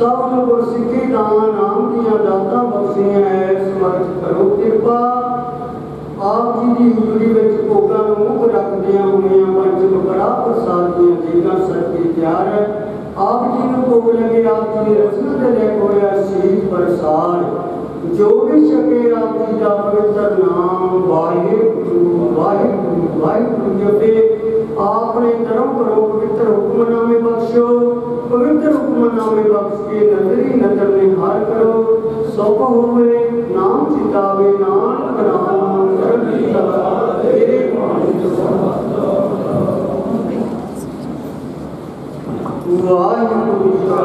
ਸਭ ਨੂੰ ਗੁਰਸਿੱਖੀ ਦਾਨ, ਨਾਮ ਦੀਆਂ ਦਾਤਾਂ ਬਖਸ਼ੀਆਂ ਐ ਸਮਰਥ ਕਰੋ ਕਿਰਪਾ। ਆਪ ਜੀ ਦੀ ਹਜ਼ੂਰੀ ਵਿੱਚ ਭੋਗਾਂ ਨੂੰ ਮੁੱਖ ਰੱਖਦਿਆਂ ਹੋਈਆਂ ਪੰਜ ਬਕੜਾ ਪ੍ਰਸਾਦ ਦੀਆਂ ਦੇਗਾਂ ਸੱਚੀ ਤਿਆਰ ਹੈ। ਆਪ ਜੀ ਨੂੰ ਭੋਗ ਲਗੇ, ਆਪ ਜੀ ਦੀ ਰਸਨਾ ਤੇ ਲੈ ਹੋਇਆ ਸ਼ਹੀਦ ਪ੍ਰਸਾਦ। ਜੋ ਵੀ ਛਕੇ, ਆਪ ਜੀ ਦਾ ਪਵਿੱਤਰ ਨਾਮ ਵਾਹਿਗੁਰੂ ਵਾਹਿਗੁਰੂ ਵਾਹਿਗੁਰੂ ਜਪੇ। ਆਪਣੇ ਧਰਮ ਕਰੋ ਪਵਿੱਤਰ ਹੁਕਮਨਾਮੇ ਬਖਸ਼ੋ। ਪਵਿੱਤਰ ਹੁਕਮਨਾਮੇ ਬਖਸ਼ ਕੇ ਨਜ਼ਰੀ ਨਜ਼ਰ ਨਿਹਾਰ ਕਰੋ। ਸੋਪ ਹੋਵੇ, ਨਾਮ ਚਿਤਾਵੇ ਨਾਨਕ ਨਾਮ ਚੜ੍ਹਦੀ ਕਲਾ ਤੇਰੇ ਵਾਹਿਗੁਰੂ ਜੀ ਕਾ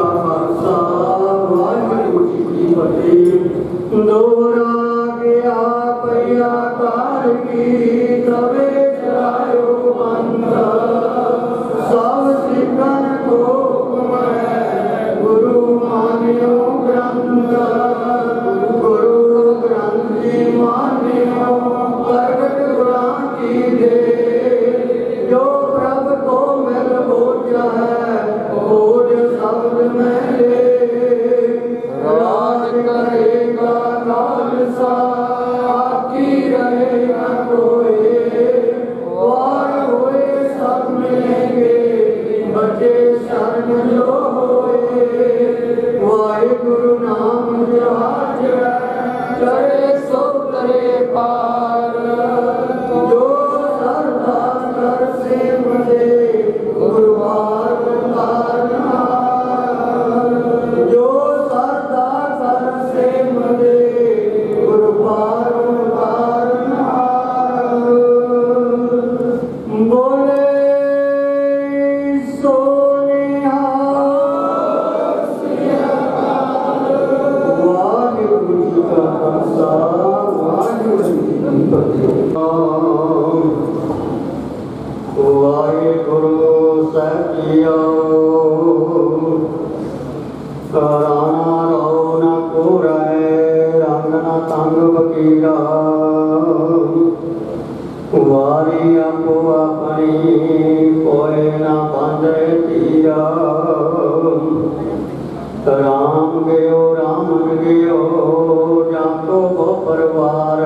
ਰਾਮ ਗਿਓ ਰਾਮਨ ਗਿਓ ਜਾਤੋ ਬੋ ਪਰਵਾਰ।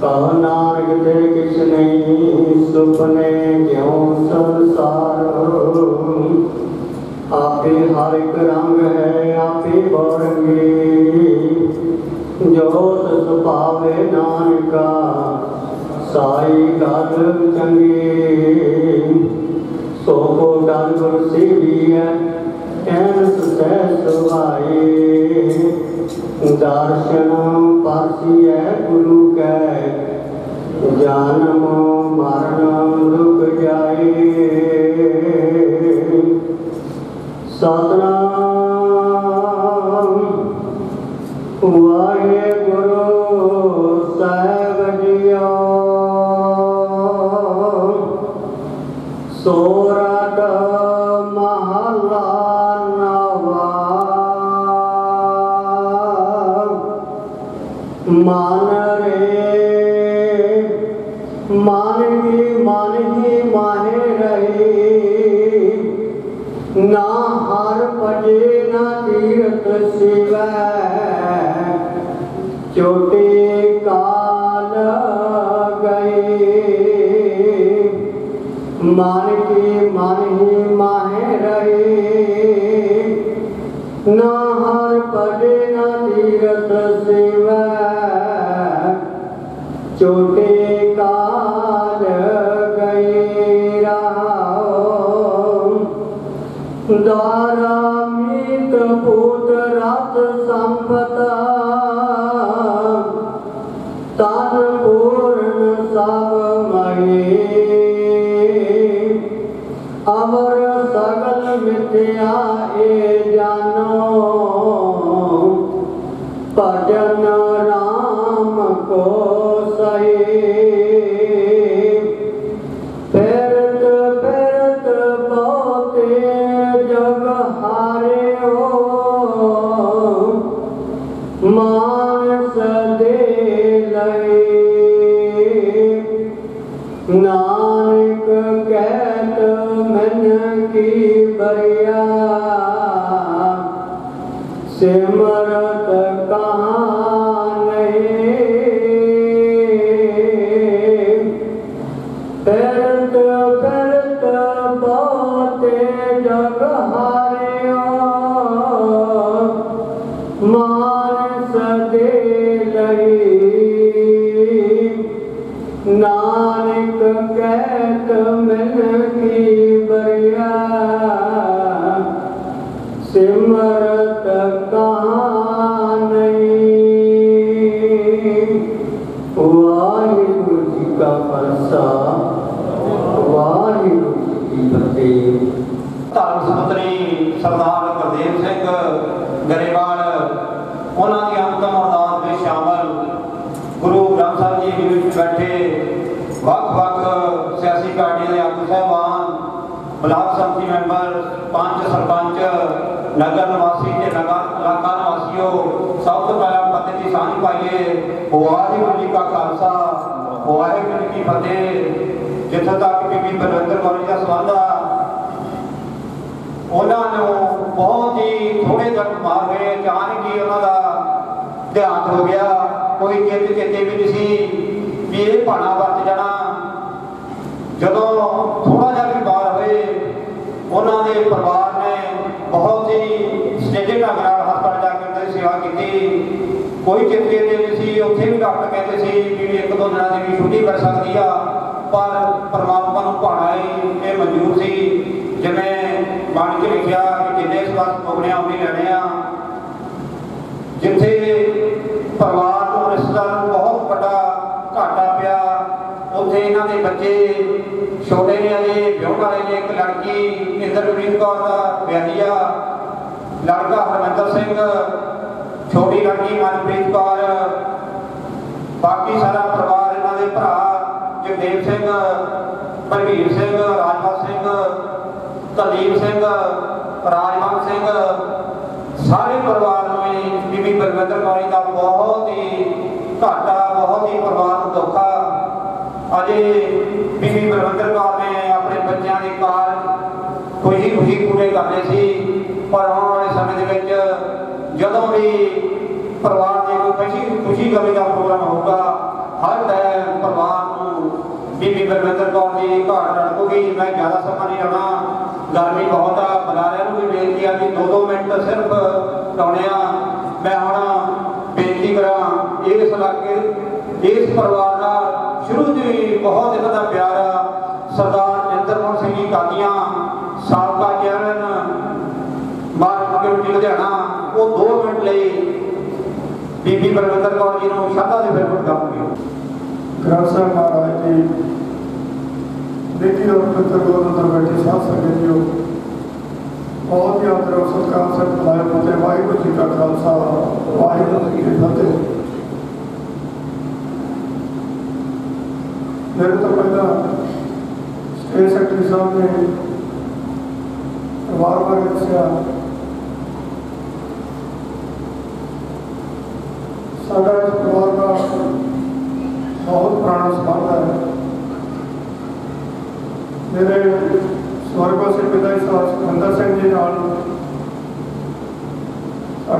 ਕਹ ਨਾਨਕ ਤੇ ਕਿਛ ਨਹੀਂ ਸੁਪਨੇ ਜਿਉ ਸੰਸਾਰ। ਆਪੇ ਹਰ ਇੱਕ ਰੰਗ ਹੈ, ਆਪੇ ਬਰੰਗੀ ਜੋਤ ਤਿਸ ਨਾਨਕਾ, ਸਾਈ ਗੱਲ ਚੰਗੀ ਐਨ ਸੁਸੈ ਦਰਸ਼ਨ 的呀、啊。ਵਾਹਿਗੁਰੂ ਜੀ ਕਾ ਖਾਲਸਾ, ਵਾਹਿਗੁਰੂ ਜੀ ਕੀ ਫਤਿਹ। ਜਿੱਥੇ ਤੱਕ ਬੀਬੀ ਬਲਵਿੰਦਰ ਕੌਰ ਜੀ ਦਾ ਸੰਬੰਧ ਆ, ਉਹਨਾਂ ਨੂੰ ਬਹੁਤ ਹੀ ਥੋੜੇ ਦਿਨ ਮਾਰ ਗਏ ਅਚਾਨਕ ਹੀ ਉਹਨਾਂ ਦਾ ਦੇਹਾਂਤ ਹੋ ਗਿਆ। ਕੋਈ ਚਿੱਤ ਚੇਤੇ ਵੀ ਨਹੀਂ ਸੀ ਵੀ ਇਹ ਭਾਣਾ ਵਰਤ ਜਾਣਾ। ਜਦੋਂ ਥੋੜਾ ਜਿਹਾ ਵੀ ਬਾਹਰ ਹੋਏ, ਉਹਨਾਂ ਦੇ ਪਰਿਵਾਰ ਨੇ ਬਹੁਤ ਹੀ ਸਟੇਜੇ ਢੰਗ ਨਾਲ ਹਸਪਤਾਲ ਜਾ ਕੇ ਉਹਨਾਂ ਦੀ ਸੇਵਾ ਕੀਤੀ ਕੋਈ ਚਿੱਤ ਨਹੀਂ ਸੀ, ਉੱਥੇ ਵੀ ਡਾਕਟਰ ਕਹਿੰਦੇ ਸੀ ਵੀ ਇੱਕ ਦੋ ਦਿਨਾਂ ਦੀ ਵੀ ਛੁੱਟੀ ਕਰ ਸਕਦੀ ਆ, ਪਰ ਪਰਮਾਤਮਾ ਨੂੰ ਭਾਣਾ ਹੀ ਇਹ ਮਨਜ਼ੂਰ ਸੀ। ਜਿਵੇਂ ਬਾਣੀ 'ਚ ਲਿਖਿਆ ਕਿ ਜਿੰਨੇ ਇਸ ਭੋਗਣੇ ਆ, ਉਹਨੇ ਲੈਣੇ ਆ। ਜਿੱਥੇ ਪਰਿਵਾਰ ਨੂੰ ਰਿਸ਼ਤੇਦਾਰ ਨੂੰ ਬਹੁਤ ਵੱਡਾ ਘਾਟਾ ਪਿਆ, ਉੱਥੇ ਇਹਨਾਂ ਦੇ ਬੱਚੇ ਛੋਟੇ ਨੇ ਅਜੇ, ਵਿਆਹਣ ਵਾਲੇ ਨੇ, ਇੱਕ ਲੜਕੀ, ਇੰਦਰਪ੍ਰੀਤ ਕੌਰ ਦਾ ਵਿਆਹੀ ਆ ਲੜਕਾ ਹਰਮੰਦਰ ਸਿੰਘ ਛੋਟੀ ਲੜਕੀ ਮਨਪ੍ਰੀਤ ਕੌਰ, ਬਾਕੀ ਸਾਰਾ ਪਰਿਵਾਰ ਇਹਨਾਂ ਦੇ ਭਰਾ ਜਗਦੇਵ ਸਿੰਘ ਪ੍ਰਵੀਰ ਸਿੰਘ, ਰਾਜਪਾਲ ਸਿੰਘ ਕੁਲਦੀਪ ਸਿੰਘ ਰਾਜਵੰਤ ਸਿੰਘ, ਸਾਰੇ ਪਰਿਵਾਰ ਨੂੰ ਵੀ ਬੀਬੀ ਬਲਵਿੰਦਰ ਕੌਰੀ ਦਾ ਬਹੁਤ ਹੀ ਘਾਟਾ, ਬਹੁਤ ਹੀ ਪਰਿਵਾਰ ਨੂੰ ਦੁੱਖ ਅਜੇ ਬੀਬੀ ਪਰਵਿੰਦਰ ਕੌਰ ਨੇ ਆਪਣੇ ਬੱਚਿਆਂ ਦੇ ਕਾਰਜ ਖੁਸ਼ੀ ਖੁਸ਼ੀ ਪੂਰੇ ਕਰਨੇ ਸੀ, ਪਰ ਆਉਣ ਵਾਲੇ ਸਮੇਂ ਦੇ ਵਿੱਚ ਜਦੋਂ ਵੀ ਪਰਿਵਾਰ ਦੇ ਕੋਈ ਖੁਸ਼ੀ ਖੁਸ਼ੀ ਗਮੀ ਦਾ ਪ੍ਰੋਗਰਾਮ ਹੋਊਗਾ, ਹਰ ਟਾਈਮ ਪਰਿਵਾਰ ਨੂੰ ਬੀਬੀ ਬਲਵਿੰਦਰ ਕੌਰ ਦੀ ਘਾਟ ਰੜਕੂਗੀ। ਮੈਂ ਜ਼ਿਆਦਾ ਸਮਾਂ ਨਹੀਂ ਲਾਉਣਾ ਗਰਮੀ ਬਹੁਤ ਆ। ਬੁਲਾਰਿਆਂ ਨੂੰ ਵੀ ਬੇਨਤੀ ਆ ਕਿ ਦੋ ਦੋ ਮਿੰਟ ਸਿਰਫ ਲਾਉਣੇ ਮੈਂ ਹੁਣ ਬੇਨਤੀ ਕਰਾਂ, ਇਸ ਇਲਾਕੇ, ਇਸ ਪਰਿਵਾਰ ਦਾ ਸ਼ੁਰੂ ਤੋਂ ਹੀ ਬਹੁਤ ਇਹਨਾਂ ਦਾ ਪਿਆਰ ਆ। ਸਰਦਾਰ ਇੰਦਰਮੋਹਨ ਸਿੰਘ ਜੀ ਕਾਦੀਆਂ, ਸਾਬਕਾ ਚੇਅਰਮੈਨ ਮਾਰਕ ਕਮੇਟੀ ਲੁਧਿਆਣਾ ਬੀਬੀ ਬਲਵਿੰਦਰ ਕੌਰ ਜੀ ਨੂੰ ਸ਼ਰਧਾ ਦੇ ਬਿਰਪਟ ਕਰਨਗੇ। ਗ੍ਰੰਥ ਮਹਾਰਾਜ ਜੀ ਦੇਖੀ ਔਰ ਪੱਤਰ ਗੋਲ ਅੰਦਰ ਬੈਠੇ ਸਾਧ ਸੰਗਤ ਜੀਓ, ਬਹੁਤ ਹੀ ਆਦਰ ਔਰ ਸਤਿਕਾਰ ਸਤਿ ਬੁਲਾਏ ਫਤਿਹ ਵਾਹਿਗੁਰੂ ਜੀ ਕਾ ਖਾਲਸਾ, ਵਾਹਿਗੁਰੂ ਜੀ ਕੀ ਫਤਿਹ। ਮੇਰੇ ਤੋਂ ਪਹਿਲਾਂ ਸਟੇਟ ਸੈਕਟਰੀ ਸਾਹਿਬ ਨੇ ਪਰਿਵਾਰ ਬਾਰੇ ਦੱਸਿਆ ਸਾਡਾ ਇਸ ਪਰਿਵਾਰ ਦਾ ਬਹੁਤ ਪੁਰਾਣਾ ਸੰਬੰਧ ਹੈ ਮੇਰੇ ਸਵਰਗਵਾਸੀ ਪਿਤਾ ਜੀ ਸਾਹਿਬ ਸੁਖਿੰਦਰ ਸਿੰਘ ਜੀ ਨਾਲ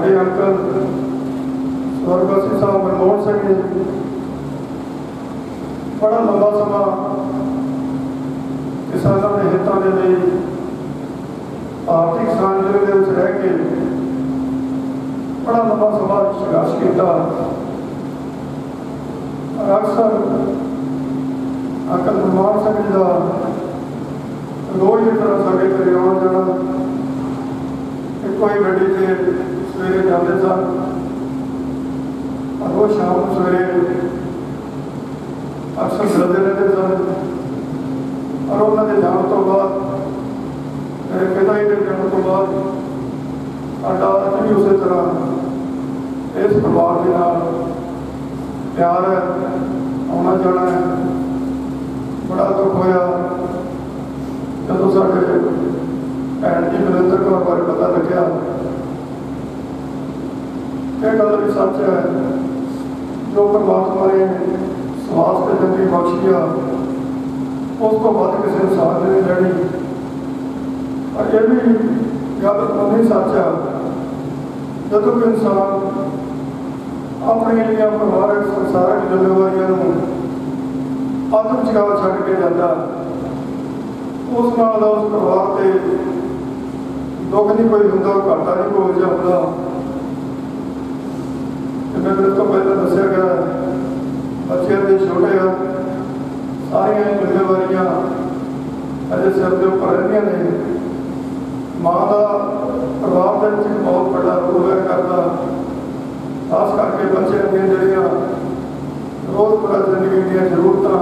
ਸਾਡੇ ਅੰਕਲ ਸਵਰਗਵਾਸੀ ਸਾਹਿਬ ਮਨਮੋਹਨ ਸਿੰਘ ਜੀ। ਬੜਾ ਲੰਬਾ ਸਮਾਂ ਕਿਸਾਨਾਂ ਦੇ ਹਿੱਤਾਂ ਦੇ ਲਈ, ਆਰਥਿਕ ਸਾਂਝੇ ਦੇ ਵਿੱਚ ਰਹਿ ਕੇ ਬੜਾ ਲੰਬਾ ਸਮਾਂ ਸੰਘਰਸ਼ ਕੀਤਾ। ਅਕਸਰ ਅੰਕਲ ਮਨਮੋਹਨ ਸਿੰਘ ਜੀ ਦਾ ਰੋਜ਼ ਦੀ ਤਰ੍ਹਾਂ ਸਾਡੇ ਘਰੇ ਆਉਣ ਜਾਣਾ, ਇੱਕੋ ਹੀ ਗੱਡੀ ਤੇ ਸਵੇਰੇ ਜਾਂਦੇ ਸਨ ਪਰ ਉਹ ਸ਼ਾਮ ਨੂੰ ਸਵੇਰੇ ਅਕਸਰ ਮਿਲਦੇ ਰਹਿੰਦੇ ਸਨ ਔਰ ਉਹਨਾਂ ਦੇ ਜਾਣ ਤੋਂ ਬਾਅਦ, ਮੇਰੇ ਪਿਤਾ ਜੀ ਦੇ ਜਾਣ ਤੋਂ ਬਾਅਦ, ਸਾਡਾ ਅੱਜ ਵੀ ਉਸੇ ਤਰ੍ਹਾਂ ਇਸ ਪਰਿਵਾਰ ਦੇ ਨਾਲ ਪਿਆਰ ਹੈ ਆਉਣਾ ਜਾਣਾ ਹੈ। ਬੜਾ ਦੁੱਖ ਹੋਇਆ ਜਦੋਂ ਸਾਡੇ ਭੈਣ ਜੀ ਬਲਿੰਦਰ ਕੌਰ ਬਾਰੇ ਪਤਾ ਲੱਗਿਆ। ਇਹ ਗੱਲ ਵੀ ਸੱਚ ਹੈ। ਜੋ ਪਰਮਾਤਮਾ ਨੇ ਸਵਾਸ ਤੇ ਜ਼ਿੰਦਗੀ ਬਖਸ਼ੀ ਆ, ਉਸ ਤੋਂ ਬਾਅਦ ਕਿਸੇ ਇਨਸਾਨ ਸਾਥ ਨਹੀਂ ਲੈਣੀ। ਪਰ ਇਹ ਵੀ ਗੱਲ ਨਹੀਂ ਸੱਚ ਆ। ਜਦੋਂ ਕੋਈ ਇਨਸਾਨ ਆਪਣੇ ਜਿਹੜੀਆਂ ਪਰਿਵਾਰਕ ਸੰਸਾਰਕ ਜ਼ਿੰਮੇਵਾਰੀਆਂ ਨੂੰ ਆਤਮ ਜਗਾਵ ਛੱਡ ਕੇ ਜਾਂਦਾ, ਉਸ ਨਾਲ ਉਸ ਪਰਿਵਾਰ ਤੇ ਦੁੱਖ ਨਹੀਂ ਕੋਈ ਹੁੰਦਾ, ਘਾਟਾ ਨਹੀਂ ਕੋਈ ਜਾਂਦਾ ਜਿਵੇਂ ਮੇਰੇ ਤੋਂ ਪਹਿਲਾਂ ਦੱਸਿਆ ਗਿਆ, ਬੱਚਿਆਂ ਦੇ ਛੋਟੇ ਆ, ਸਾਰੀਆਂ ਜ਼ਿੰਮੇਵਾਰੀਆਂ ਅਜੇ ਸਿਰ ਦੇ ਉੱਪਰ ਰਹਿੰਦੀਆਂ ਨੇ। ਮਾਂ ਦਾ ਪਰਿਵਾਰ ਦੇ ਵਿੱਚ ਬਹੁਤ ਵੱਡਾ ਰੋਲ ਹੈ ਕਰਦਾ। ਖਾਸ ਕਰਕੇ ਬੱਚਿਆਂ ਦੀਆਂ ਜਿਹੜੀਆਂ ਰੋਜ਼ਮਰਾ ਜ਼ਿੰਦਗੀ ਦੀਆਂ ਜ਼ਰੂਰਤਾਂ,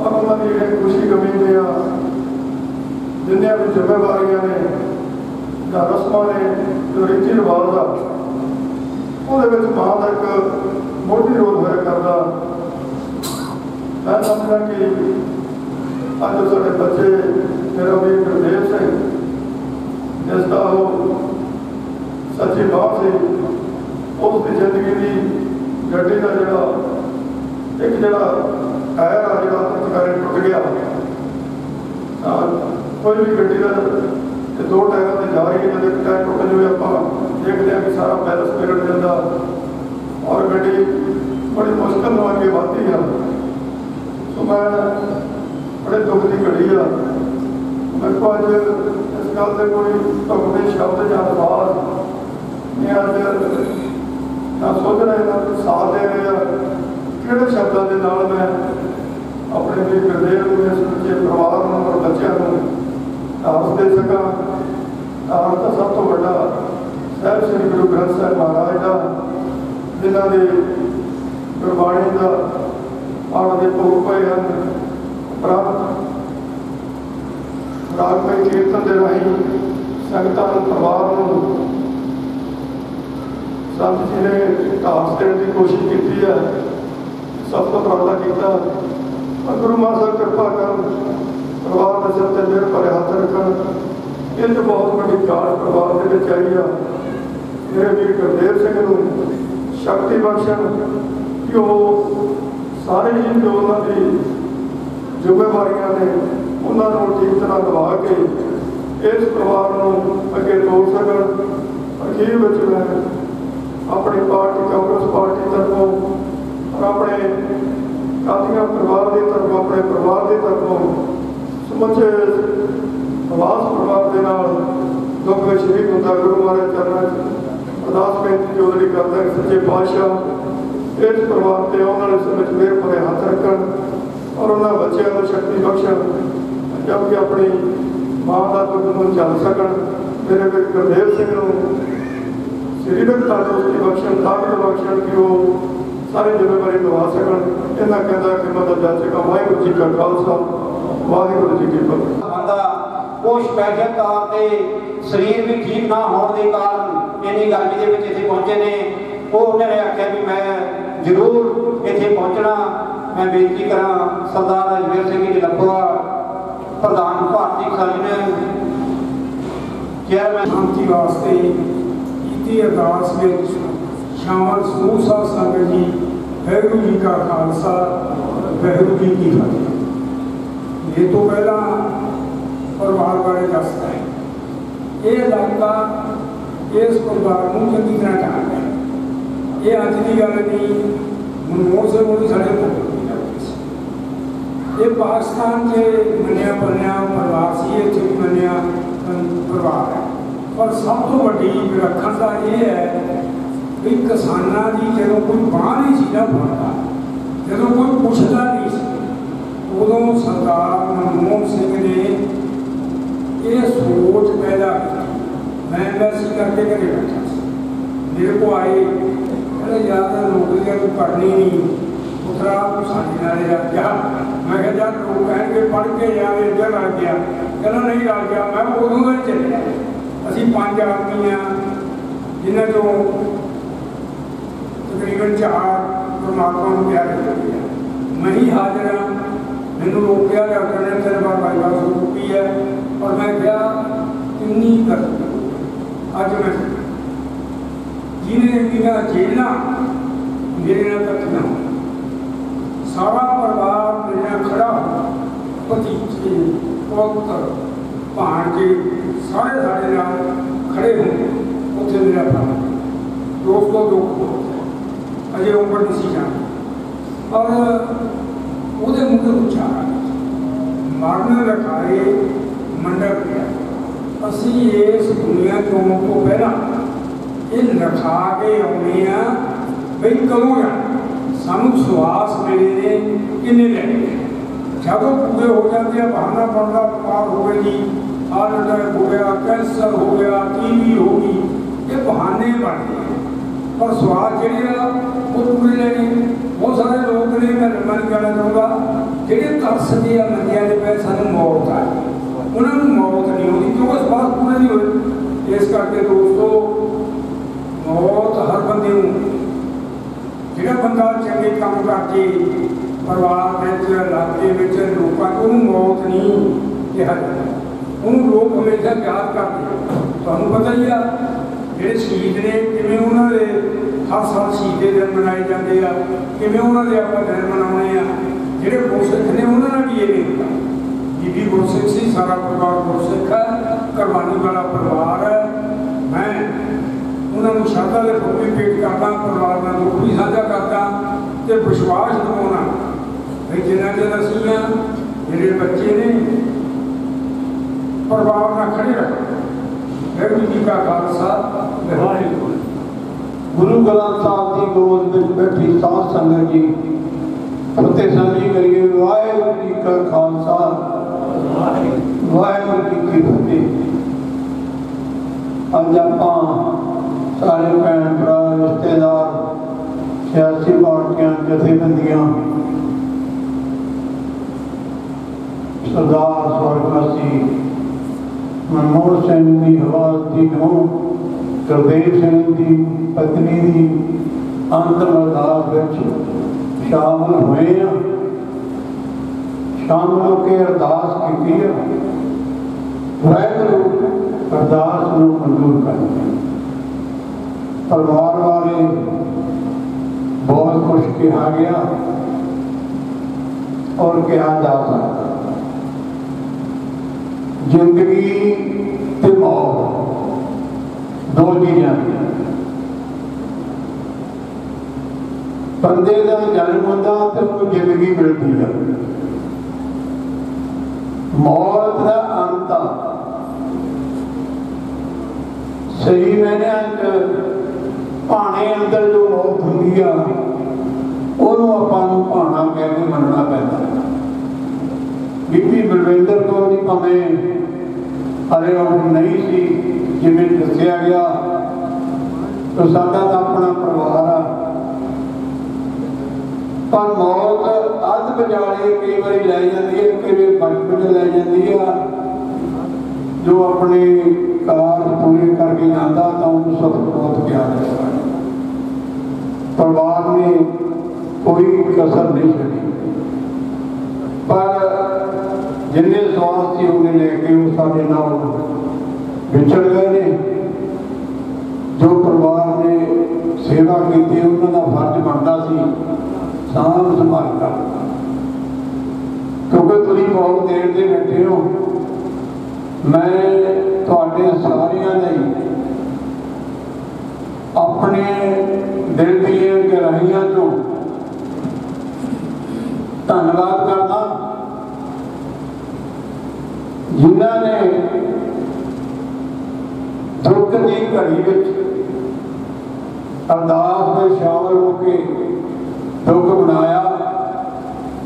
ਔਰ ਉਹਨਾਂ ਦੀ ਜਿਹੜੀ ਖੁਸ਼ੀ ਗਮੀ ਦੀਆਂ ਜਿੰਨੀਆਂ ਵੀ ਜ਼ਿੰਮੇਵਾਰੀਆਂ ਨੇ ਜਾਂ ਰਸਮਾਂ ਨੇ, ਜੋ ਰੀਤੀ ਰਿਵਾਜ ਦਾ ਉਹਦੇ ਵਿੱਚ ਮਾਂ ਦਾ ਇੱਕ ਮੋਢੀ ਰੋਲ ਹੋਇਆ ਕਰਦਾ। ਮੈਂ ਸਮਝਦਾ ਕਿ ਅੱਜ ਸਾਡੇ ਬੱਚੇ ਮੇਰਾ ਵੀ ਗੁਰਦੇਵ ਸਿੰਘ, ਜਿਸ ਦਾ ਉਹ ਸੱਚੀ ਬਾਤ ਸੀ, ਉਸ ਦੀ ਜ਼ਿੰਦਗੀ ਦੀ ਗੱਡੀ ਦਾ ਜਿਹੜਾ, ਇੱਕ ਜਿਹੜਾ ਟਾਇਰ ਆ ਜਿਹੜਾ ਤਕਰੀਬਨ ਟੁੱਟ ਗਿਆ। ਕੋਈ ਵੀ ਗੱਡੀ ਦਾ, ਤੇ ਦੋ ਟਾਇਰਾਂ ਤੇ ਜਾ ਰਹੀ ਹੈ ਜਦੋਂ ਟਾਇਰ ਟੁੱਟ ਜਾਵੇ ਆਪਾਂ ਦੇਖਦੇ ਹਾਂ ਕਿ ਸਾਰਾ ਬੈਲੈਂਸ ਵਿਗੜ ਜਾਂਦਾ ਔਰ ਗੱਡੀ ਬੜੀ ਮੁਸ਼ਕਲ ਨਾਲ ਅੱਗੇ ਵਧਦੀ ਆ। ਸੋ ਮੈਂ ਬੜੇ ਦੁੱਖ ਦੀ ਘੜੀ ਆ। ਮੇਰੇ ਕੋਲ ਅੱਜ ਇਸ ਗੱਲ ਦੇ ਕੋਈ ਧੁਖਦੇ ਸ਼ਬਦ ਜਾਂ ਅਲਫਾਜ਼ ਇਹ ਅੱਜ ਨਾ ਸੋਚ ਰਹੇ ਨਾ ਸਾਥ ਦੇ ਰਹੇ ਆ। ਕਿਹੜੇ ਸ਼ਬਦਾਂ ਦੇ ਨਾਲ ਮੈਂ ਆਪਣੇ ਵੀ ਗੁਰਦੇਵ ਨੂੰ ਇਸ ਬੱਚੇ ਪਰਿਵਾਰ ਨੂੰ ਔਰ ਬੱਚਿਆਂ ਨੂੰ ਆਸ ਦੇ ਸਕਾਂ? ਆਸ ਦਾ ਸਭ ਤੋਂ ਵੱਡਾ ਸਾਹਿਬ ਸ੍ਰੀ ਗੁਰੂ ਗ੍ਰੰਥ ਸਾਹਿਬ ਮਹਾਰਾਜ ਦਾ, ਜਿਨ੍ਹਾਂ ਦੇ ਗੁਰਬਾਣੀ ਦਾ ਆਣ ਦੇ ਭੋਗ ਪਏ ਹਨ ਪ੍ਰਾਪਤ ਰਾਗਮਈ ਕੀਰਤਨ ਦੇ ਰਾਹੀਂ ਸੰਗਤਾਂ ਨੂੰ, ਪਰਿਵਾਰ ਨੂੰ ਸੰਤ ਜੀ ਨੇ ਘਾਸ ਦੇਣ ਦੀ ਕੋਸ਼ਿਸ਼ ਕੀਤੀ ਹੈ, ਸਭ ਤੋਂ ਪਹਿਲਾਂ ਕੀਤਾ। ਪਰ ਗੁਰੂ ਮਹਾਰਾਜ ਕਿਰਪਾ ਕਰਨ, ਪਰਿਵਾਰ ਦੇ ਸਿਰ ਤੇ ਮਿਹਰ ਭਰੇ ਹੱਥ ਰੱਖਣ, ਇਹ ਬਹੁਤ ਵੱਡੀ ਕਾਲ ਪਰਿਵਾਰ ਦੇ ਵਿੱਚ ਆਈ ਆ। ਮੇਰੇ ਵੀਰ ਗੁਰਦੇਵ ਸਿੰਘ ਨੂੰ, ਸ਼ਕਤੀ ਬਖਸ਼ਣ, ਕਿ ਉਹ ਸਾਰੇ ਹੀ ਜੋ ਉਹਨਾਂ ਦੀ ਜ਼ਿੰਮੇਵਾਰੀਆਂ ਨੇ, ਉਹਨਾਂ ਨੂੰ ਠੀਕ ਤਰ੍ਹਾਂ ਨਿਭਾ ਕੇ ਇਸ ਪਰਿਵਾਰ ਨੂੰ ਅੱਗੇ ਤੋਰ ਸਕਣ। ਅਖੀਰ ਵਿੱਚ ਮੈਂ ਆਪਣੀ ਪਾਰਟੀ, ਕਾਂਗਰਸ ਪਾਰਟੀ ਤਰਫੋਂ ਔਰ ਆਪਣੇ ਕਾਦੀਆਂ ਪਰਿਵਾਰ ਦੇ ਤਰਫੋਂ, ਆਪਣੇ ਪਰਿਵਾਰ ਦੇ ਤਰਫੋਂ ਸਮੁੱਚੇ ਆਵਾਸ ਪਰਿਵਾਰ ਦੇ ਨਾਲ ਦੁੱਖ ਵਿੱਚ ਸ਼ਰੀਕ ਹੁੰਦਾ ਗੁਰੂ ਮਹਾਰਾਜ ਚਰਨਾਂ 'ਚ। ਅਰਦਾਸ ਬੇਨਤੀ ਜੋਦੜੀ ਕਰਦਾ ਕਿ ਸੱਚੇ ਪਾਤਸ਼ਾਹ, ਇਸ ਪਰਿਵਾਰ ਤੇ ਆਉਣ ਵਾਲੇ ਸਮੇਂ 'ਚ ਮਿਹਰ ਭਰੇ ਹੱਥ ਰੱਖਣ ਔਰ ਉਹਨਾਂ ਬੱਚਿਆਂ ਨੂੰ ਸ਼ਕਤੀ ਬਖਸ਼ਣ, ਜਦ ਕਿ ਆਪਣੀ ਮਾਂ ਦਾ ਦੁੱਖ ਨੂੰ ਚੱਲ ਸਕਣ। ਮੇਰੇ ਵੀਰ ਗੁਰਦੇਵ ਸਿੰਘ ਨੂੰ ਸਰੀਰਕ ਤੰਦਰੁਸਤੀ ਬਖਸ਼ਣ, ਤਾਕਤ ਬਖਸ਼ਣ ਕਿ ਉਹ ਸਾਰੀ ਜ਼ਿੰਮੇਵਾਰੀ ਨਿਭਾ ਸਕਣ। ਇਹਨਾਂ ਕਹਿੰਦਾ ਕਿ ਮਦਦ ਜਾ ਸਕਾ ਵਾਹਿਗੁਰੂ ਜੀ ਕਾ ਖਾਲਸਾ, ਵਾਹਿਗੁਰੂ ਜੀ ਕੀ ਫਤਿਹ। ਉਹ ਸਪੈਸ਼ਲ ਤੌਰ ਤੇ ਸਰੀਰ ਵੀ ਠੀਕ ਨਾ ਹੋਣ ਦੇ ਕਾਰਨ ਇੰਨੀ ਗਰਮੀ ਦੇ ਵਿੱਚ ਇੱਥੇ ਪਹੁੰਚੇ ਨੇ। ਉਹ ਉਹਨਾਂ ਨੇ ਆਖਿਆ ਵੀ ਮੈਂ ਜ਼ਰੂਰ ਇੱਥੇ ਪਹੁੰਚਣਾ। ਮੈਂ ਬੇਨਤੀ ਕਰਾਂ ਸਰਦਾਰ ਅਜਮੇਰ ਸਿੰਘ ਜੀ ਲੱਖੋਆ ਪ੍ਰਧਾਨ ਭਾਰਤੀ ਕਿਸਾਨ ਯੂਨੀਅਨ ਚੇਅਰਮੈਨ ਸ਼ਾਂਤੀ ਵਾਸਤੇ ਕੀਤੀ ਅਰਦਾਸ ਵਿੱਚ ਸ਼ਾਮਲ ਸਮੂਹ ਸਾਧ ਸੰਗਤ ਜੀ, ਵਾਹਿਗੁਰੂ ਜੀ ਕਾ ਖਾਲਸਾ, ਵਾਹਿਗੁਰੂ ਜੀ ਕੀ ਫਤਿਹ। ਇਹ ਤੋਂ ਪਹਿਲਾਂ ਪਰਿਵਾਰ ਬਾਰੇ ਦੱਸਦਾ ਹੈ ਇਹ ਇਲਾਕਾ ਇਸ ਪਰਿਵਾਰ ਨੂੰ ਚੰਗੀ ਤਰ੍ਹਾਂ ਜਾਣਦਾ ਹੈ। ਇਹ ਅੱਜ ਦੀ ਗੱਲ ਨਹੀਂ ਮਨਮੋਹਨ ਸਿੰਘ ਉਹਨੇ ਸਾਡੇ ਕੋਲ ਇਹ ਪਾਕਿਸਤਾਨ ਦੇ ਮੰਨਿਆ ਬੰਨਿਆ ਪਰਿਵਾਰ ਸੀ, ਇਹ ਚ ਮੰਨਿਆ ਪਰਿਵਾਰ ਹੈ। ਪਰ ਸਭ ਤੋਂ ਵੱਡੀ ਵਿਲੱਖਣਤਾ ਇਹ ਹੈ ਵੀ ਕਿਸਾਨਾਂ ਦੀ ਜਦੋਂ ਕੋਈ ਬਾਂਹ ਨਹੀਂ ਸੀ ਨਾ ਫੜਦਾ ਜਦੋਂ ਕੋਈ ਪੁੱਛਦਾ ਨਹੀਂ ਸੀ, ਉਦੋਂ ਸਰਦਾਰ ਮਨਮੋਹਨ ਸਿੰਘ ਨੇ ਇਹ ਸੋਚ ਪੈਦਾ ਮੈਂ ਐਮਬੈਸੀ ਕਰਕੇ ਘਰੇ ਬੈਠਾ ਮੇਰੇ ਕੋ ਆਏ। ਕਹਿੰਦੇ, ਯਾਰ ਨੌਕਰੀਆਂ ਤੂੰ ਕਰਨੀ ਨਹੀਂ। ਪੁੱਤਰਾ ਸਾਡੇ ਨਾਲ ਜਾ ਜਾ ਮੈਂ ਕਿਹਾ, ਯਾਰ, ਲੋਕ ਕਹਿਣਗੇ, ਪੜ੍ਹ ਕੇ ਜਾਵੇ ਇੱਧਰ ਆ ਗਿਆ। ਕਹਿੰਦਾ, ਨਹੀਂ ਆ ਗਿਆ। ਮੈਂ ਉਦੋਂ ਦਾ ਚੱਲਿਆ ਅਸੀਂ ਪੰਜ ਆਦਮੀ ਆ ਜਿਨ੍ਹਾਂ ਚੋਂ ਤਕਰੀਬਨ ਚਾਰ ਪਰਮਾਤਮਾ ਨੂੰ ਪਿਆਰ ਕਰਦੇ ਆ। ਮੈਂ ਹੀ ਹਾਜ਼ਰ ਹਾਂ ਮੈਨੂੰ ਰੋਕਿਆ ਡਾਕਟਰ ਨੇ ਤੇਰੇ ਬਾਰ ਬਾਈਪਾਸ ਰੋਕੀ ਹੈ। ਔਰ ਮੈਂ ਕਿਹਾ, ਇੰਨੀ ਕਰ ਅੱਜ ਮੈਂ ਜਿਹਨੇ ਇੰਨੀਆਂ ਜੇਲਾਂ ਮੇਰੇ ਨਾਲ ਕੱਟਣਾ ਸਾਰਾ ਪਰਿਵਾਰ ਮੇਰੇ ਨਾਲ ਖੜਾ ਪਤੀ ਜੀ ਪੁੱਤਰ, ਭਾਣਜੇ ਸਾਰੇ ਸਾਡੇ ਨਾਲ ਖੜੇ ਹੋ ਉੱਥੇ ਮੇਰਾ ਭਰਾ ਦੋਸਤੋ ਦੁੱਖ ਅਜੇ ਉਮਰ ਨਹੀਂ ਸੀ ਜਾਣੀ ਔਰ ਉਹਦੇ ਮੁੰਡੇ ਤੇ ਪੁੱਛਾ ਮਰਨ ਰਖਾਏ ਮੰਡਪ ਗਿਆ। ਅਸੀਂ ਇਸ ਦੁਨੀਆ ਤੋਂ ਤੋਂ ਪਹਿਲਾਂ ਇਹ ਰਖਾ ਕੇ ਆਉਣੇ ਆ ਬਈ ਕਦੋਂ ਜਾਣਾ? ਸਾਨੂੰ ਸੁਆਸ ਮਿਲੇ ਨੇ ਕਿੰਨੇ ਲੈਣੇ ਜਦੋਂ ਪੂਰੇ ਹੋ ਜਾਂਦੇ ਆ, ਬਹਾਨਾ ਬਣਦਾ ਪਾਰ ਹੋ ਗਏ ਜੀ। ਹਾਰਟ ਅਟੈਕ ਹੋ ਗਿਆ, ਕੈਂਸਰ ਹੋ ਗਿਆ, ਟੀਵੀ ਹੋ ਗਈ, ਇਹ ਬਹਾਨੇ ਬਣਦੇ ਆ। ਪਰ ਸਵਾਦ ਜਿਹੜੇ ਆ, ਉਹ ਪੂਰੇ ਲੈਣੇ ਬਹੁਤ ਸਾਰੇ ਲੋਕ ਨੇ, ਮੈਂ ਮਨ ਕਹਿਣਾ ਚਾਹੁੰਦਾ ਜਿਹੜੇ ਤਰਸਦੇ ਆ ਮੰਦਿਆਂ ਦੇ ਪੈ ਸਾਨੂੰ ਮੌਤ ਆ। ਉਹਨਾਂ ਨੂੰ ਮੌਤ ਨਹੀਂ ਆਉਂਦੀ ਕਿਉਂਕਿ ਸਵਾਦ ਪੂਰੇ ਨਹੀਂ ਹੋਏ ਇਸ ਕਰਕੇ ਦੋਸਤੋ, ਮੌਤ ਹਰ ਬੰਦੇ ਨੂੰ ਜਿਹੜਾ ਬੰਦਾ ਚੰਗੇ ਕੰਮ ਕਰਕੇ ਪਰਿਵਾਰ ਵਿੱਚ, ਇਲਾਕੇ ਵਿੱਚ, ਲੋਕਾਂ ਨੂੰ ਉਹਨੂੰ ਮੌਤ ਨਹੀਂ ਕਿਹਾ ਜਾਂਦਾ। ਉਹਨੂੰ ਲੋਕ ਹਮੇਸ਼ਾ ਯਾਦ ਕਰਦੇ ਤੁਹਾਨੂੰ ਪਤਾ ਹੀ ਆ, ਜਿਹੜੇ ਸ਼ਹੀਦ ਨੇ, ਕਿਵੇਂ ਉਹਨਾਂ ਦੇ ਹਰ ਸਾਲ ਸ਼ਹੀਦੇ ਦਿਨ ਮਨਾਏ ਜਾਂਦੇ ਆ, ਕਿਵੇਂ ਉਹਨਾਂ ਦੇ ਆਪਾਂ ਦਿਨ ਮਨਾਉਣੇ ਆ। ਜਿਹੜੇ ਗੁਰਸਿੱਖ ਨੇ, ਉਹਨਾਂ ਨਾਲ ਵੀ ਇਹ ਨਹੀਂ ਹੁੰਦਾ। ਬੀਬੀ ਗੁਰਸਿੱਖ ਸੀ ਸਾਰਾ ਪਰਿਵਾਰ ਗੁਰਸਿੱਖ ਹੈ ਕੁਰਬਾਨੀ ਵਾਲਾ ਪਰਿਵਾਰ ਹੈ। ਮੈਂ ਉਹਨਾਂ ਨੂੰ ਸ਼ਰਧਾ ਦੇ ਫੁੱਲ ਵੀ ਭੇਟ ਕਰਦਾ, ਪਰਿਵਾਰ ਨਾਲ ਦੁੱਖ ਵੀ ਸਾਂਝਾ ਕਰਦਾ ਤੇ ਵਿਸ਼ਵਾਸ ਦਿਵਾਉਣਾ ਵੀ ਜਿੰਨਾ ਚਿਰ ਅਸੀਂ ਜਿਹੜੇ ਬੱਚੇ ਨੇ, ਪਰਿਵਾਰ ਨਾਲ ਖੜੇ ਰੱਖੋ ਵਾਹਿਗੁਰੂ ਜੀ ਕਾ ਖਾਲਸਾ ਵਾਹਿਗੁਰੂ। ਗੁਰੂ ਗ੍ਰੰਥ ਸਾਹਿਬ ਦੀ ਗੋਦ ਵਿੱਚ ਬੈਠੀ ਸਾਧ ਸੰਗਤ ਜੀ ਫਤਿਹ ਸਾਂਝੀ ਕਰੀਏ, ਵਾਹਿਗੁਰੂ ਜੀ ਕਾ ਖਾਲਸਾ। ਵਾਹਿਗੁਰੂ ਜੀ ਕੀ ਫਤਿਹ। ਅੱਜ ਆਪਾਂ ਸਾਰੇ ਭੈਣ ਭਰਾ, ਰਿਸ਼ਤੇਦਾਰ, ਸਿਆਸੀ ਪਾਰਟੀਆਂ, ਜਥੇਬੰਦੀਆਂ, ਸਰਦਾਰ ਸਵਰਗਵਾਸੀ ਮਨਮੋਹਨ ਸਿੰਘ ਦੀ ਹਵਾਸ ਦੀ ਨੂੰ ਗੁਰਦੇਵ ਸਿੰਘ ਦੀ ਪਤਨੀ ਦੀ ਅੰਤਮ ਅਰਦਾਸ ਵਿੱਚ ਸ਼ਾਮਲ ਹੋਏ ਆ ਸ਼ਾਮ ਨੂੰ ਕੇ ਅਰਦਾਸ ਕੀਤੀ ਹੈ ਵਾਹਿਗੁਰੂ ਅਰਦਾਸ ਨੂੰ ਮਨਜ਼ੂਰ ਕਰ ਪਰਿਵਾਰ ਵਾਲੇ ਬਹੁਤ ਕੁਝ ਕਿਹਾ ਗਿਆ ਔਰ ਕਿਹਾ ਜਾ ਸਕਦਾ ਜ਼ਿੰਦਗੀ ਤੇ ਮੌਤ ਦੋ ਚੀਜ਼ਾਂ ਨੇ ਬੰਦੇ ਦਾ ਜਨਮ ਹੁੰਦਾ ਤੇ ਉਹਨੂੰ ਜ਼ਿੰਦਗੀ ਮਿਲਦੀ ਹੈ ਮੌਤ ਦਾ ਅੰਤ ਸਹੀ ਮੈਨਿਆਂ ਚ ਭਾਣੇ ਅੰਦਰ ਜੋ ਮੌਤ ਹੁੰਦੀ ਆ, ਉਹਨੂੰ ਆਪਾਂ ਨੂੰ ਭਾਣਾ ਕਹਿ ਕੇ ਮੰਨਣਾ ਪੈਂਦਾ। ਬੀਬੀ ਬਲਵਿੰਦਰ ਕੌਰ ਦੀ ਭਾਵੇਂ ਹਲੇ ਉਹ ਨਹੀਂ ਸੀ, ਜਿਵੇਂ ਦੱਸਿਆ ਗਿਆ ਤਾਂ ਸਾਡਾ ਤਾਂ ਆਪਣਾ ਪਰਿਵਾਰ ਆ। ਪਰ ਮੌਤ ਅੱਧ ਵਿਚਾਲੇ ਕਈ ਵਾਰੀ ਲੈ ਜਾਂਦੀ ਹੈ, ਕਈ ਵਾਰੀ ਚ ਲੈ ਜਾਂਦੀ ਆ। ਜੋ ਆਪਣੇ ਕਾਰਜ ਪੂਰੇ ਕਰਕੇ ਜਾਂਦਾ, ਤਾਂ ਉਹਨੂੰ ਸਭ ਬਹੁਤ ਪਿਆਰ ਜਾਂਦਾ ਪਰਿਵਾਰ ਨੇ ਕੋਈ ਕਸਰ ਨਹੀਂ ਛੱਡੀ। ਪਰ ਜਿੰਨੇ ਸਵਾਲ ਸੀ ਉਹਨੇ ਲੈ ਕੇ ਉਹ ਸਾਡੇ ਨਾਲ ਵਿਛੜ ਗਏ ਨੇ। ਜੋ ਪਰਿਵਾਰ ਨੇ ਸੇਵਾ ਕੀਤੀ, ਉਹਨਾਂ ਦਾ ਫਰਜ਼ ਬਣਦਾ ਸੀ, ਸਾਂਭ ਸੰਭਾਲ ਕਰ ਕਿਉਂਕਿ ਤੁਸੀਂ ਬਹੁਤ ਦੇਰ ਦੇ ਬੈਠੇ ਹੋ। ਮੈਂ ਤੁਹਾਡੇ ਸਾਰਿਆਂ ਲਈ ਆਪਣੇ ਦਿਲ ਦੀਆਂ ਗਹਿਰਾਈਆਂ ਤੋਂ ਧੰਨਵਾਦ ਕਰਦਾ ਜਿਨ੍ਹਾਂ ਨੇ ਦੁੱਖ ਦੀ ਘੜੀ ਵਿੱਚ ਅਰਦਾਸ ਦੇ ਸ਼ਾਮਲ ਹੋ ਕੇ ਦੁੱਖ ਬਣਾਇਆ।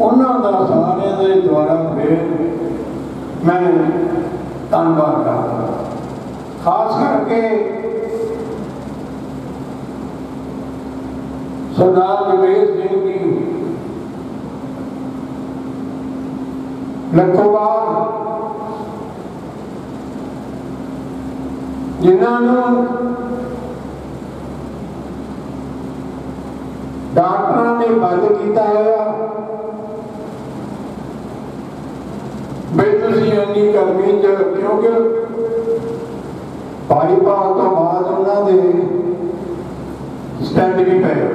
ਉਹਨਾਂ ਦਾ ਸਾਰਿਆਂ ਦੇ ਦੁਆਰਾ ਫਿਰ ਮੈਂ ਧੰਨਵਾਦ ਕਰਦਾ ਖਾਸ ਕਰਕੇ ਸਰਦਾਰ ਨਿਵੇਸ਼ ਸਿੰਘ ਜੀ, ਲਖੋਵਾਲ, ਜਿਨ੍ਹਾਂ ਨੂੰ ਡਾਕਟਰਾਂ ਨੇ ਬੰਦ ਕੀਤਾ ਹੋਇਆ। ਵੀ ਤੁਸੀਂ ਇੰਨੀ ਗਰਮੀ ਚ ਕਿਉਂਕਿ ਭਾਈ ਭਾਰ ਤੋਂ ਬਾਅਦ ਉਹਨਾਂ ਦੇ ਸਟੈਂਡ ਵੀ ਪਏ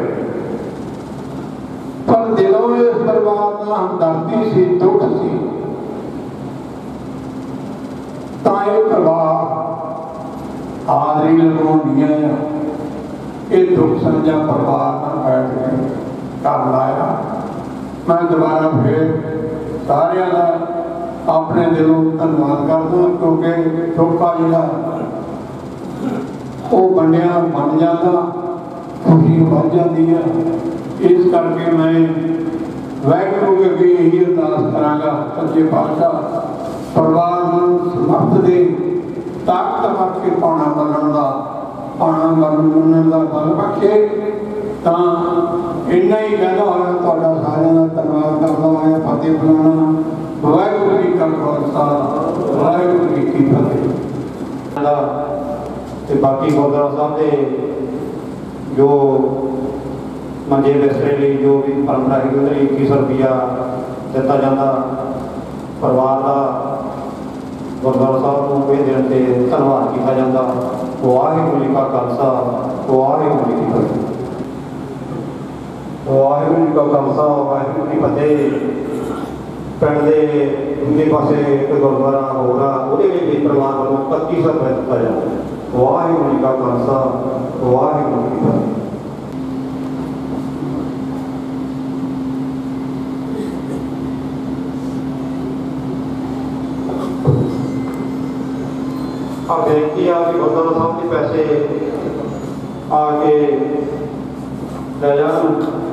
ਪਰ ਦਿਲੋਂ ਇਸ ਪਰਿਵਾਰ ਨਾਲ ਹਮਦਰਦੀ ਸੀ, ਦੁੱਖ ਸੀ, ਤਾਂ ਇਹ ਪਰਿਵਾਰ ਹਾਜ਼ਰੀ ਲਗਾਉਂਦੀਆਂ ਆ। ਇਹ ਦੁੱਖ ਸੰਜਾ ਪਰਿਵਾਰ ਨਾਲ ਬੈਠ ਕੇ ਕਰ ਲਾਇਆ। ਮੈਂ ਦੁਬਾਰਾ ਫੇਰ ਸਾਰਿਆਂ ਦਾ ਆਪਣੇ ਦਿਲੋਂ ਧੰਨਵਾਦ ਕਰਦਾ ਕਿਉਂਕਿ ਟੋਕਾ ਜਿਹੜਾ ਉਹ ਬੰਦਿਆਂ ਬਣ ਜਾਂਦਾ, ਖੁਸ਼ੀ ਵੱਧ ਜਾਂਦੀ ਹੈ ਇਸ ਕਰਕੇ ਮੈਂ ਵਾਹਿਗੁਰੂ ਅੱਗੇ ਇਹੀ ਅਰਦਾਸ ਕਰਾਂਗਾ, ਸੱਚੇ ਪਾਤਸ਼ਾਹ, ਪਰਿਵਾਰ ਨੂੰ ਸਮਰਥ ਦੇ, ਤਾਕਤ ਬਖਸ਼ ਕੇ ਪਾਉਣਾ ਬਲਣ ਦਾ, ਪਾਉਣਾ ਬਲਣ ਮੰਨਣ ਦਾ ਬਲ ਬਖਸ਼ੇ। ਤਾਂ ਇੰਨਾ ਹੀ ਕਹਿੰਦਾ ਹੋਇਆ, ਤੁਹਾਡਾ ਸਾਰਿਆਂ ਦਾ ਧੰਨਵਾਦ ਕਰਦਾ ਹੋਇਆ ਫਤਿਹ ਬੁਲਾਉਣਾ ਵਾਹਿਗੁਰੂ ਜੀ ਕਾ ਖਾਲਸਾ ਵਾਹਿਗੁਰੂ ਜੀ ਕੀ ਫਤਿਹ। ਦਾ ਤੇ ਬਾਕੀ ਗੁਰਦੁਆਰਾ ਸਾਹਿਬ ਦੇ ਜੋ ਮੰਜੇ ਬਿਸਤਰੇ ਲਈ ਜੋ ਵੀ ਪਰੰਪਰਾ ਹੈ ਉਹਦੇ ਲਈ 21 ਰੁਪਿਆ ਦਿੱਤਾ ਜਾਂਦਾ। ਪਰਿਵਾਰ ਦਾ ਗੁਰਦੁਆਰਾ ਸਾਹਿਬ ਨੂੰ ਇਹ ਦਿਨ ਤੇ ਧੰਨਵਾਦ ਕੀਤਾ ਜਾਂਦਾ। ਵਾਹਿਗੁਰੂ ਜੀ ਕਾ ਖਾਲਸਾ ਵਾਹਿਗੁਰੂ ਜੀ ਕੀ ਫਤਿਹ। ਵਾਹਿਗੁਰੂ ਜੀ ਕਾ ਖਾਲਸਾ ਵਾਹਿਗੁਰੂ ਜੀ ਕੀ ਫਤਿਹ। ਪਿੰਡ ਦੇ ਦੂਜੇ ਪਾਸੇ ਇੱਕ ਗੁਰਦੁਆਰਾ ਹੋਗਾ ਉਹਦੇ ਲਈ ਵੀ ਪਰਿਵਾਰ ਵੱਲੋਂ 25 ਰੁਪਏ ਦਿੱਤਾ ਜਾਂਦਾ ਵਾਹਿਗੁਰੂ ਜੀ ਕਾ ਖਾਲਸਾ, ਵਾਹਿਗੁਰੂ ਜੀ ਕੀ ਫਤਿਹ। ਆ ਬੇਨਤੀ ਆ ਕਿ ਗੁਰਦੁਆਰਾ ਸਾਹਿਬ ਦੇ ਪੈਸੇ ਆ ਕੇ ਲੈ ਜਾਣ।